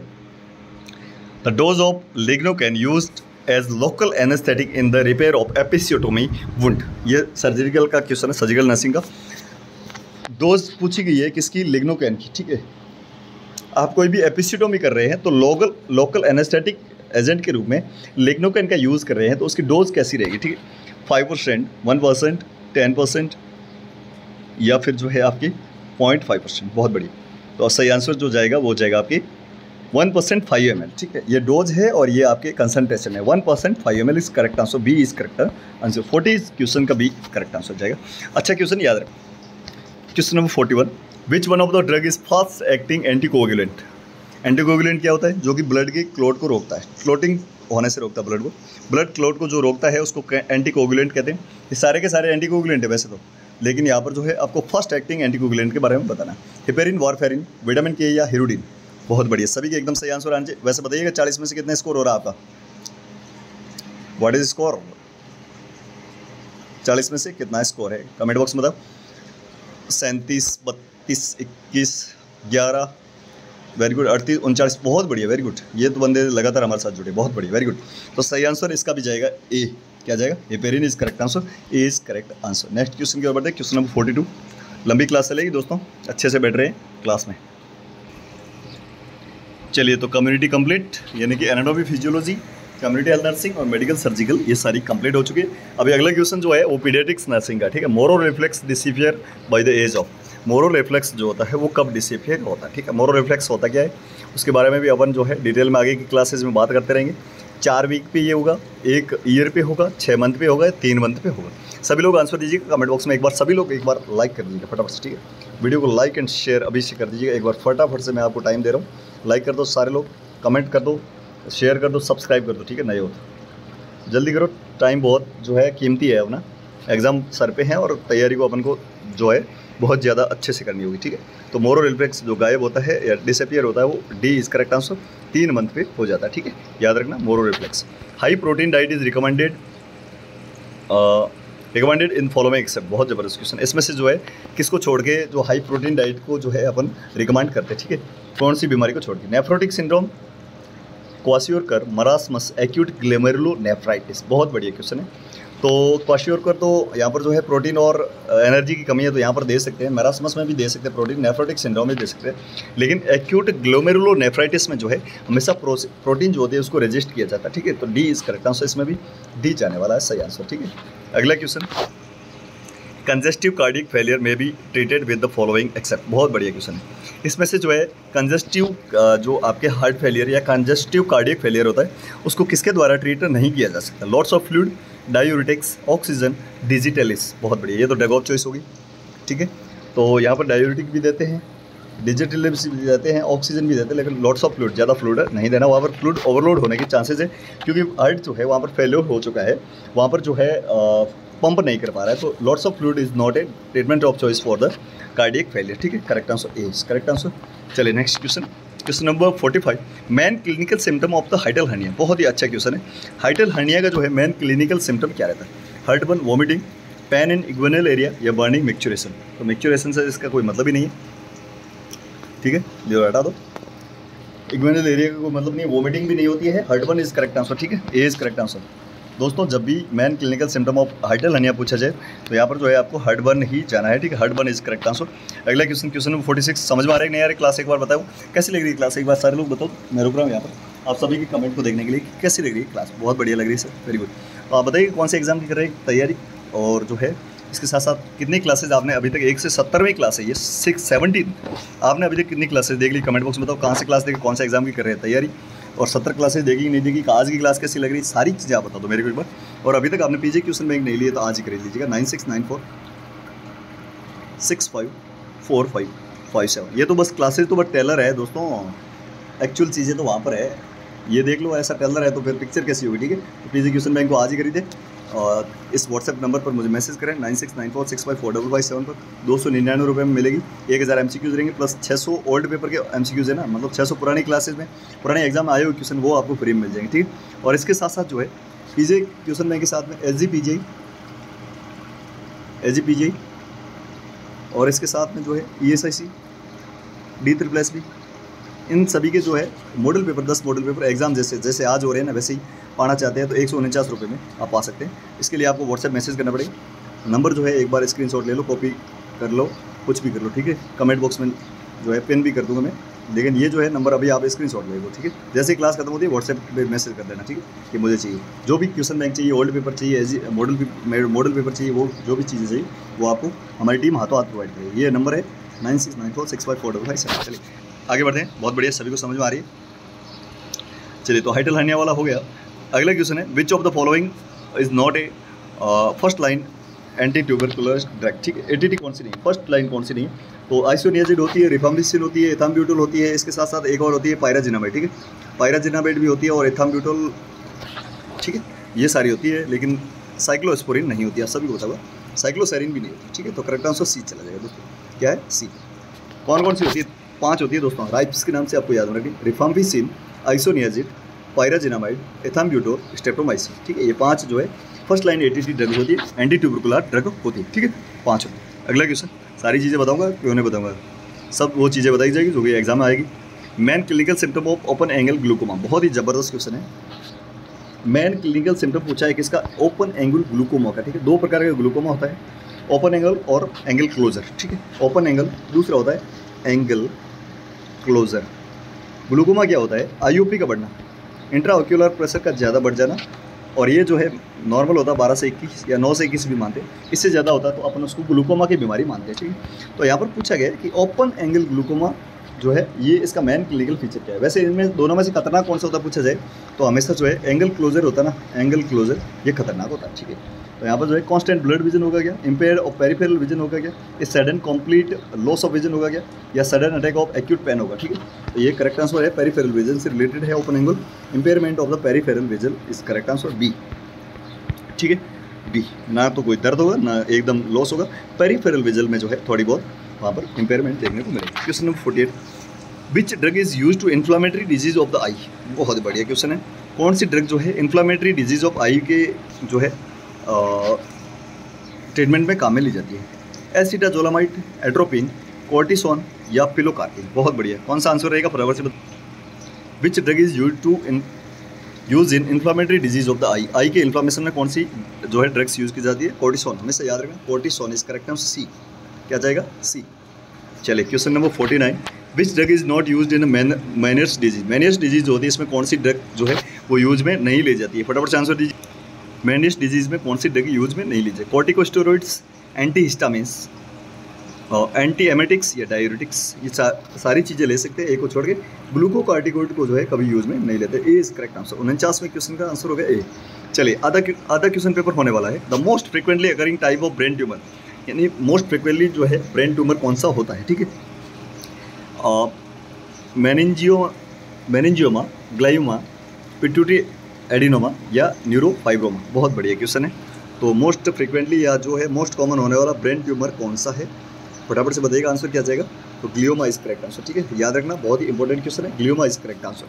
Dose of lignocaine use as local anaesthetic in the repair of episiotomy wound ये सर्जिकल का क्वेश्चन है सर्जिकल नर्सिंग का। डोज पूछी गई है किसकी? लिग्नोकैन की, ठीक है? आप कोई भी एपिसिटोमी कर रहे हैं तो लोकल लोकल एनेस्थेटिक एजेंट के रूप में लिग्नोकैन का यूज़ कर रहे हैं तो उसकी डोज कैसी रहेगी, ठीक है? Five percent one percent ten percent या फिर जो है आपकी पॉइंट फाइव परसेंट बहुत बड़ी तो सही आंसर जो जाएगा, वो जाएगा आपकी वन परसेंट फाइव एम ठीक है? ये डोज है और ये आपके कंसनट्रेशन है। One percent five M L is correct answer B is correct answer forty question का बी करेक्ट आंसर हो जाएगा। अच्छा क्वेश्चन याद रखें। Question number forty one which one of the drug is fast acting anticoagulant anticoagulant क्या होता है? जो कि ब्लड के क्लोट को रोकता है। क्लोटिंग होने से रोकता है ब्लड को। ब्लड क्लोट को जो रोकता है, उसको एंटीकोगुलेंट कहते हैं। ये सारे के सारे एंटीकोगुलेंट है वैसे तो। लेकिन यहाँ पर जो है, आपको फ़र्स्ट एक्टिंग एंटीकोगुलेंट के बारे में बताना हिपेरिन वारफेरिन विटामिन के या हीरोडिन बहुत बढ़िया। सभी के एकदम सही आंसर आने वैसे बताइएगा, चालीस में से कितना स्कोर हो रहा है आपका? व्हाट इज़ स्कोर चालीस में से कितना स्कोर है? कमेंट बॉक्स में बताओ। सैंतीस, बत्तीस, इक्कीस, ग्यारह। वेरी गुड अड़तीस, उनचालीस। बहुत बढ़िया वेरी गुड ये तो बंदे लगातार हमारे साथ जुड़े। बहुत बढ़िया वेरी गुड तो सही आंसर इसका भी जाएगा ए क्या जाएगा? Heparin is correct answer A is correct answer next question की ओर बढ़ते क्वेश्चन नंबर फोर्टी टू लंबी क्लास चलेगी दोस्तों। अच्छे से बैठ रहे हैं क्लास में। चलिए तो कम्युनिटी कंप्लीट यानी कि anatomy physiology community health nursing और मेडिकल सर्जिकल ये सारी कंप्लीट हो चुकी है। अभी अगला क्वेश्चन जो है, वो पीडियाटिक्स नर्सिंग का, ठीक है? Moro reflex disappear by the age of Moro reflex जो होता है, वो कब डिसिफियर होता है, ठीक है? मोरो रिफ्लेक्स होता क्या है? उसके बारे में भी अपन जो है डिटेल में आगे की क्लासेज में बात करते रहेंगे। चार वीक पे ये होगा, एक ईयर पे होगा छः मंथ पे होगा, तीन मंथ पे होगा। सभी लोग आंसर दीजिएगा कमेंट बॉक्स में एक बार सभी लोग एक बार लाइक कर दीजिएगा, फटाफट से, ठीक है? वीडियो को लाइक एंड शेयर अभी से कर दीजिएगा, एक बार फटाफट से मैं आपको टाइम दे रहा हूँ। लाइक कर दो सारे लोग कमेंट कर दो शेयर कर दो सब्सक्राइब कर दो, ठीक है, नए हो तो। जल्दी करो टाइम बहुत जो है कीमती है अपना। एग्ज़ाम सर पे हैं और तैयारी को अपन को जो है बहुत ज़्यादा अच्छे से करनी होगी, ठीक है। तो मोरो रिफ्लेक्स जो गायब होता है या डिसअपियर होता है, वो डी इज़ करेक्ट आंसर तीन मंथ पे हो जाता है, ठीक है। याद रखना Moro reflex high protein diet is recommended recommended in follow में एक्सेप्ट बहुत ज़बरदस्त क्वेश्चन इसमें से जो है, किसको छोड़ के जो हाई प्रोटीन डाइट को जो है अपन रिकमेंड करते हैं, ठीक है? कौन सी बीमारी को छोड़ के? Nephrotic syndrome kwashiorkor marasmus acute glomerulonephritis बहुत बढ़िया क्वेश्चन है। तो क्वाशियोरकर तो यहाँ पर जो है प्रोटीन और एनर्जी की कमी है तो यहाँ पर दे सकते हैं। मैरासमस में भी दे सकते हैं प्रोटीन, नेफ्रोटिक सिंड्रोम में दे सकते हैं। लेकिन एक्यूट ग्लोमेरुलो नेफ्राइटिस में जो है, हमेशा प्रोटीन जो होती है उसको रजिस्ट किया जाता है, ठीक है? तो डी इज़ करेक्ट आंसर इसमें भी डी जाने वाला है, सही आंसर ठीक है? अगला question congestive cardiac failure may be treated with the following except बहुत बढ़िया क्वेश्चन है। इसमें से जो है कंजेस्टिव जो आपके हार्ट फेलियर या कंजेस्टिव कार्डिक फेलियर होता है, उसको किसके द्वारा ट्रीट नहीं किया जा सकता? Lots of fluid diuretics, oxygen, digitalis. बहुत बढ़िया, ये तो ड्रग ऑफ़ चॉइस होगी। ठीक है? तो यहाँ पर डायूरिटिक भी देते हैं, डिजिटलिस भी देते हैं, ऑक्सीजन भी देते हैं, लेकिन लॉट्स ऑफ़ फ्लूड ज़्यादा फ्लूड नहीं देना। वहाँ पर फ्लूड ओवरलोड होने के चांसेस है, क्योंकि हार्ट जो है, वहाँ पर फेलियर हो चुका है। वहाँ पर जो है पंप नहीं कर पा रहा है तो lots of fluid is not a treatment of choice for the cardiac failure ठीक है? Correct answer A correct answer चलिए next question question number forty five, main clinical symptom of the hiatal hernia. बहुत ही अच्छा क्वेश्चन है। हाइटल हर्निया का जो है, मैन क्लिनिकल सिम्टम क्या रहता है? Heartburn vomiting, pain in inguinal area या बर्निंग मिक्चुरेशन। तो मिक्चुरेशन से इसका कोई मतलब ही नहीं है। ठीक है? जो हटा दो। इग्वेनल एरिया का कोई मतलब नहीं वॉमिटिंग भी नहीं होती है। हर्ट बन इज़ करेक्ट आंसर ठीक है? ए इज़ करेक्ट आंसर दोस्तों, जब भी main clinical symptom of hiatal hernia पूछा जाए तो यहाँ पर जो है आपको हार्ट बर्न ही जाना है, ठीक है? Heartburn is correct answer अगला question question number forty six समझ में आ रहा है नहीं क्लास एक बार बताओ। कैसी लग रही है क्लास एक बार सारे लोग बताओ। मैं रुक रहा हूँ यहाँ पर। आप सभी के कमेंट को देखने के लिए कैसी लग रही है क्लास बहुत बढ़िया लग रही है सर वेरी गुड तो आप बताइए कौन से एग्ज़ाम की कर रहे हैं? तैयारी? और जो है, इसके साथ साथ कितनी क्लासेज आपने अभी तक? एक से सत्तरवीं क्लास है ये सिक्स सेवनटीन आपने अभी तक कितनी क्लासेज देख ली? कमेंट बॉक्स में बताओ, कहाँ से क्लास देखे, कौन सा एग्ज़ाम की कर रहे हैं? तैयारी? और सत्तर क्लासेज देगी, नहीं देगी आज की क्लास कैसी लग रही सारी चीज़ें आप बता दो मेरे को एक बार। और अभी तक आपने पीजे क्वेश्चन बैंक नहीं लिए तो आज ही खरीद लीजिएगा। Nine six nine four, six five four five five seven. ये तो बस क्लासेज तो बट टेलर है दोस्तों। एक्चुअल चीज़ें तो वहाँ पर है। ये देख लो, ऐसा टेलर है तो फिर पिक्चर कैसी होगी, ठीक है? तो पीजी क्वेश्चन बैंक को आज ही खरीदे? और इस व्हाट्सएप नंबर पर मुझे मैसेज करें nine six nine four six five four double five seven पर। दो सौ निन्यानवे रुपये में मिलेगी। एक हज़ार एम सी क्यूज़ रहेंगे प्लस छः सौ ओल्ड पेपर के एम सी क्यूज़ है ना मतलब छः सौ पुरानी क्लासेज में। पुराने एग्ज़ाम आए हुए क्वेश्चन वो आपको फ्री में मिल जाएँगे, ठीक? और इसके साथ साथ जो है पी जे क्वेश्चन बैंक के साथ में S G P G S G P G और इसके साथ में जो है E S I C D triple S B इन सभी के जो है मॉडल पेपर दस मॉडल पेपर एग्ज़ाम जैसे जैसे आज हो रहे हैं ना, वैसे ही पाना चाहते हैं तो एक सौ उनचास रुपये में आप पा सकते हैं। इसके लिए आपको व्हाट्सएप मैसेज करना पड़ेगा। नंबर जो है, एक बार स्क्रीन ले लो कॉपी कर लो, कुछ भी कर लो, ठीक है? कमेंट बॉक्स में जो है पिन भी कर दूँगा मैं। लेकिन ये जो है नंबर अभी आप स्क्रीन शॉट ले लो, ठीक है? जैसे क्लास खत्म होती है व्हाट्सएप पे मैसेज कर देना, ठीक है? कि मुझे चाहिए। जो भी क्वेश्चन बैंक चाहिए ओल्ड पेपर चाहिए मॉडल मॉडल पेपर चाहिए, वो जो भी चीज़ें चाहिए, वो आपको हमारी टीम हाथों हाथ प्रोवाइड करेगी। ये नंबर है nine six nine four six five four double five seven चलिए। आगे बढ़ते हैं। बहुत बढ़िया, सभी को समझ में आ रही है। चलिए तो हाइटल हरनिया वाला हो गया। अगला क्वेश्चन है which of the following is not a first line anti tubercular drug ठीक है एटीटी कौन सी नहीं फ़र्स्ट लाइन कौन सी नहीं तो आइसोनियाजिड होती है रिफामिसिन होती है एथाम्ब्यूटल होती है, इसके साथ साथ एक और होती है पायराजिनामाइड ठीक है? पायराजिनामाइड भी होती है और एथाम्ब्यूटल ठीक है? ये सारी होती है, लेकिन साइक्लोस्पोरिन नहीं होती है सभी को बताऊँगा साइक्लोसैरिन भी नहीं होती, ठीक है? तो करेक्ट आंसर सी चला जाएगा, दोस्तों। क्या है? सी कौन कौन सी होती है? पाँच होती है दोस्तों राइप्स के नाम से आपको याद होना रखिए rifampicin, isoniazid, pyrazinamide ethambutol streptomycin, ठीक है, ये पाँच जो है, फ़र्स्ट लाइन एटीटी ड्रग होती है एंटी ट्यूबरकुलर ड्रग होती है, ठीक है, पाँच होती है। अगला क्वेश्चन सारी चीज़ें बताऊँगा, क्यों नहीं बताऊँगा? सब वो चीज़ें बताई जाएगी, जो कि एग्ज़ाम में आएगी। Main clinical symptom of open angle glaucoma बहुत ही ज़बरदस्त क्वेश्चन है। मैन क्लिनिकल सिम्टम पूछा है किसका? ओपन एंगल ग्लूकोमा का, ठीक है, दो प्रकार का ग्लूकोमा होता है ओपन एंगल और एंगल क्लोजर ठीक है ओपन एंगल दूसरा होता है एंगल क्लोजर ग्लूकोमा क्या होता है? आई का बढ़ना। इंट्राओक्यूलर प्रेशर का ज़्यादा बढ़ जाना। और ये जो है नॉर्मल होता है, बारह से इक्कीस या नौ से इक्कीस भी मानते इससे ज़्यादा होता तो अपन उसको ग्लूकोमा की बीमारी मानते हैं, ठीक है? तो यहाँ पर पूछा गया कि ओपन एंगल ग्लूकोमा जो है, ये इसका मेन क्लिनिकल फीचर क्या है? वैसे इनमें दोनों में से खतरनाक कौन सा होता पूछा जाए तो हमेशा जो है एंगल क्लोजर होता ना एंगल क्लोजर ये खतरनाक होता है, ठीक है? तो यहाँ पर जो है कॉन्स्टेंट ब्लड विजन होगा क्या? इम्पेयर ऑफ़ पेरीफेरल विजन होगा क्या? इस sudden complete loss of vision होगा क्या? या sudden attack of acute pain होगा, ठीक है? तो ये करेक्ट आंसर है पेरीफेरल विजन से रिलेटेड है open angle impairment of the peripheral vision is correct answer B ठीक है? बी ना तो कोई दर्द होगा, ना एकदम लॉस होगा। पेरीफेरल विजल में जो है, थोड़ी बहुत वहाँ पर इंपेयरमेंट देखने को मिलेगी। Question number forty eight which drug is use to inflammatory disease of the eye बहुत बढ़िया क्वेश्चन है। कौन सी ड्रग जो है इन्फ्लामेटरी डिज़ीज़ ऑफ़ आई के जो है ट्रीटमेंट में काम में ली जाती है? एसिटाजोलामाइड एट्रोपिन कोर्टिसोन या पिलोकार्टिन बहुत बढ़िया। कौन सा आंसर रहेगा? फटाफट से which drug is use to in use in inflammatory disease of the eye eye के इन्फ्लामेशन में कौन सी जो है ड्रग्स यूज़ की जाती है? कोर्टिसोन हमेशा याद रखना कोर्टिसोन इज़ करेक्ट सी क्या जाएगा? सी चलिए question number forty nine which drug is not use in Meniere's disease Meniere's disease होती है इसमें कौन सी ड्रग जो है वो यूज़ में नहीं ले जाती है? फटाफट आंसर दीजिए। मैनियस डिज़ीज़ में कौन सी ड्रग यूज़ में नहीं लीजिए corticosteroids antihistamines antiemetics या डायरेटिक्स ये सा, सारी चीज़ें ले सकते हैं एक को छोड़ के। ग्लूकोकार्टिकोइड को जो है कभी यूज़ में नहीं लेते। ए इज़ करेक्ट आंसर उनचास में क्वेश्चन का आंसर हो गया ए चलिए आधा आधा क्वेश्चन पेपर होने वाला है। The most frequently occurring type of brain tumour यानी मोस्ट फ्रिक्वेंटली जो है ब्रेन ट्यूमर कौन सा होता है? ठीक है? मैनेंजियो मैनेंजियोमा ग्लाइमा पिट्यूटी एडिनोमा या न्यूरोफाइब्रोमा बहुत बढ़िया क्वेश्चन है। तो मोस्ट फ्रिक्वेंटली या जो है मोस्ट कॉमन होने वाला ब्रेन ट्यूमर कौन सा है? फटाफट से बताइएगा आंसर क्या जाएगा? तो ग्लियोमा इज़ करेक्ट आंसर ठीक है? याद रखना, बहुत ही इंपॉर्टेंट क्वेश्चन है। ग्लियोमा इज़ करेक्ट आंसर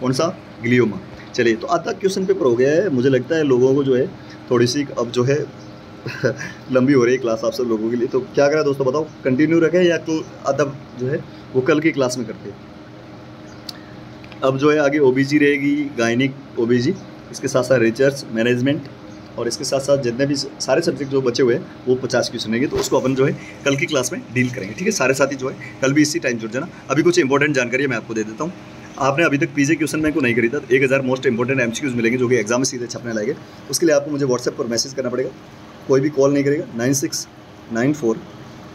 कौन सा? ग्लियोमा चलिए तो आधा क्वेश्चन पेपर हो गया है। मुझे लगता है लोगों को जो है, थोड़ी सी अब जो है लंबी हो रही है क्लास आप सब लोगों के लिए। तो क्या करें दोस्तों, बताओ कंटिन्यू रखें या तो अदब जो है, वो कल की क्लास में करते अब जो है, आगे ओबीजी रहेगी, गायनिक ओबीजी इसके साथ साथ रिसर्च मैनेजमेंट और इसके साथ साथ जितने भी सारे सब्जेक्ट जो बचे हुए हैं, वो पचास क्वेश्चन रहेंगे। तो उसको अपन जो है, कल की क्लास में डील करेंगे, ठीक है? सारे साथी जो है, कल भी इसी टाइम जुड़ जाना। अभी कुछ इंपॉर्टेंट जानकारी मैं आपको दे देता हूँ। आपने अभी तक पीजे क्वेश्चन बैंक को नहीं तो एक हज़ार मोस्ट इंपॉर्टेंट एम मिलेंगे, जो कि एग्ज़ाम में सीधे छपने लाएँगे उसके लिए आपको मुझे व्हाट्सएप पर मैसेज करना पड़ेगा। कोई भी कॉल नहीं करेगा। Nine six nine four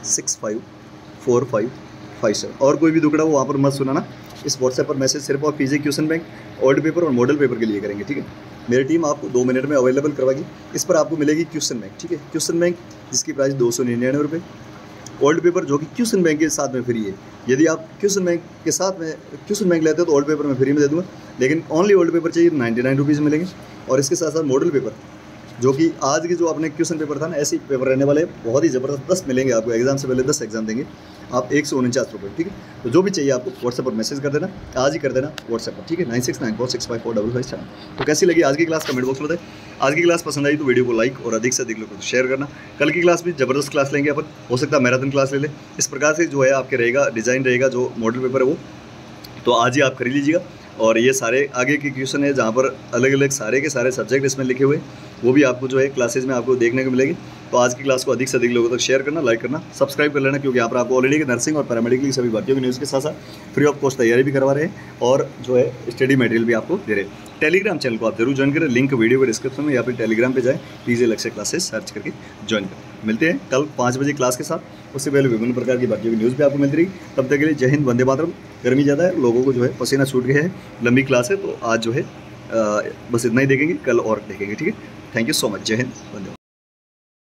six five four five five seven. और कोई भी दुकड़ा हो, वहाँ पर मत सुनाना। इस व्हाट्सएप पर मैसेज सिर्फ़ और PJ question bank old paper और मॉडल पेपर के लिए करेंगे, ठीक है? मेरी टीम आपको दो मिनट में अवेलेबल करवाएगी। इस पर आपको मिलेगी क्वेश्चन बैंक ठीक है? क्वेश्चन बैंक जिसकी प्राइस दो सौ निन्यानवे रुपये ओल्ड पेपर जो कि क्वेश्चन बैंक के साथ में फ्री है। यदि आप क्वेश्चन बैंक के साथ में क्वेश्चन बैंक लेते हो तो ओल्ड पेपर में फ्री में दे दूँगा। लेकिन ओनली ओल्ड पेपर चाहिए नाइन्टी नाइन रुपीज़ मिलेंगे। और इसके साथ साथ मॉडल पेपर जो कि आज के जो अपने क्वेश्चन पेपर था ना, ऐसे पेपर रहने वाले बहुत ही ज़बरदस्त दस मिलेंगे आपको। एग्ज़ाम से पहले दस एग्ज़ाम देंगे। आप एक सौ उनचास रुपये ठीक है? तो जो भी चाहिए आपको व्हाट्सएप पर मैसेज कर देना। आज ही कर देना व्हाट्सएप पर, ठीक है? Nine six nine four six five four double five seven तो कैसी लगी आज की क्लास कमेंट बॉक्स में बताए। आज की क्लास पसंद आई तो वीडियो को लाइक और अधिक से अधिक लोगों को शेयर करना। कल की क्लास भी ज़बरदस्त क्लास लेंगे अपन। हो सकता है मैराथन क्लास ले लें। इस प्रकार से जो है आपके रहेगा डिज़ाइन रहेगा, जो मॉडल पेपर है वो। तो आज ही आप खरीद लीजिएगा। और ये सारे आगे के क्वेश्चन है, जहाँ पर अलग अलग सारे के सारे सब्जेक्ट इसमें लिखे हुए वो भी आपको जो है क्लासेज में आपको देखने को मिलेगी। तो आज की क्लास को अधिक से अधिक लोगों तक शेयर करना लाइक करना सब्सक्राइब कर लेना, क्योंकि यहाँ पर आपको ऑलरेडी नर्सिंग और पैरामेडिकल की सभी भर्तियों की न्यूज़ के साथ साथ फ्री ऑफ़ कॉस्ट तैयारी भी करवा रहे हैं और जो है स्टडी मटेरियल भी आपको दे रहे हैं। टेलीग्राम चैनल को आप ज़रूर ज्वाइन करें। लिंक वीडियो के डिस्क्रिप्शन में या फिर टेलीग्राम पे जाएँ। पीजे लक्ष्य क्लासेस सर्च करके ज्वाइन करें। मिलते हैं कल पाँच बजे क्लास के साथ। उससे पहले विभिन्न प्रकार की भर्तियों की न्यूज़ भी आपको मिलती रही तब तक के लिए जय हिंद, वंदे मातरम। गर्मी ज़्यादा है, लोगों को जो है पसीना छूट गया है। लंबी क्लास है तो आज जो है बस इतना ही देखेंगे, कल और देखेंगे, ठीक है? थैंक यू सो मच जय हिंद वंदे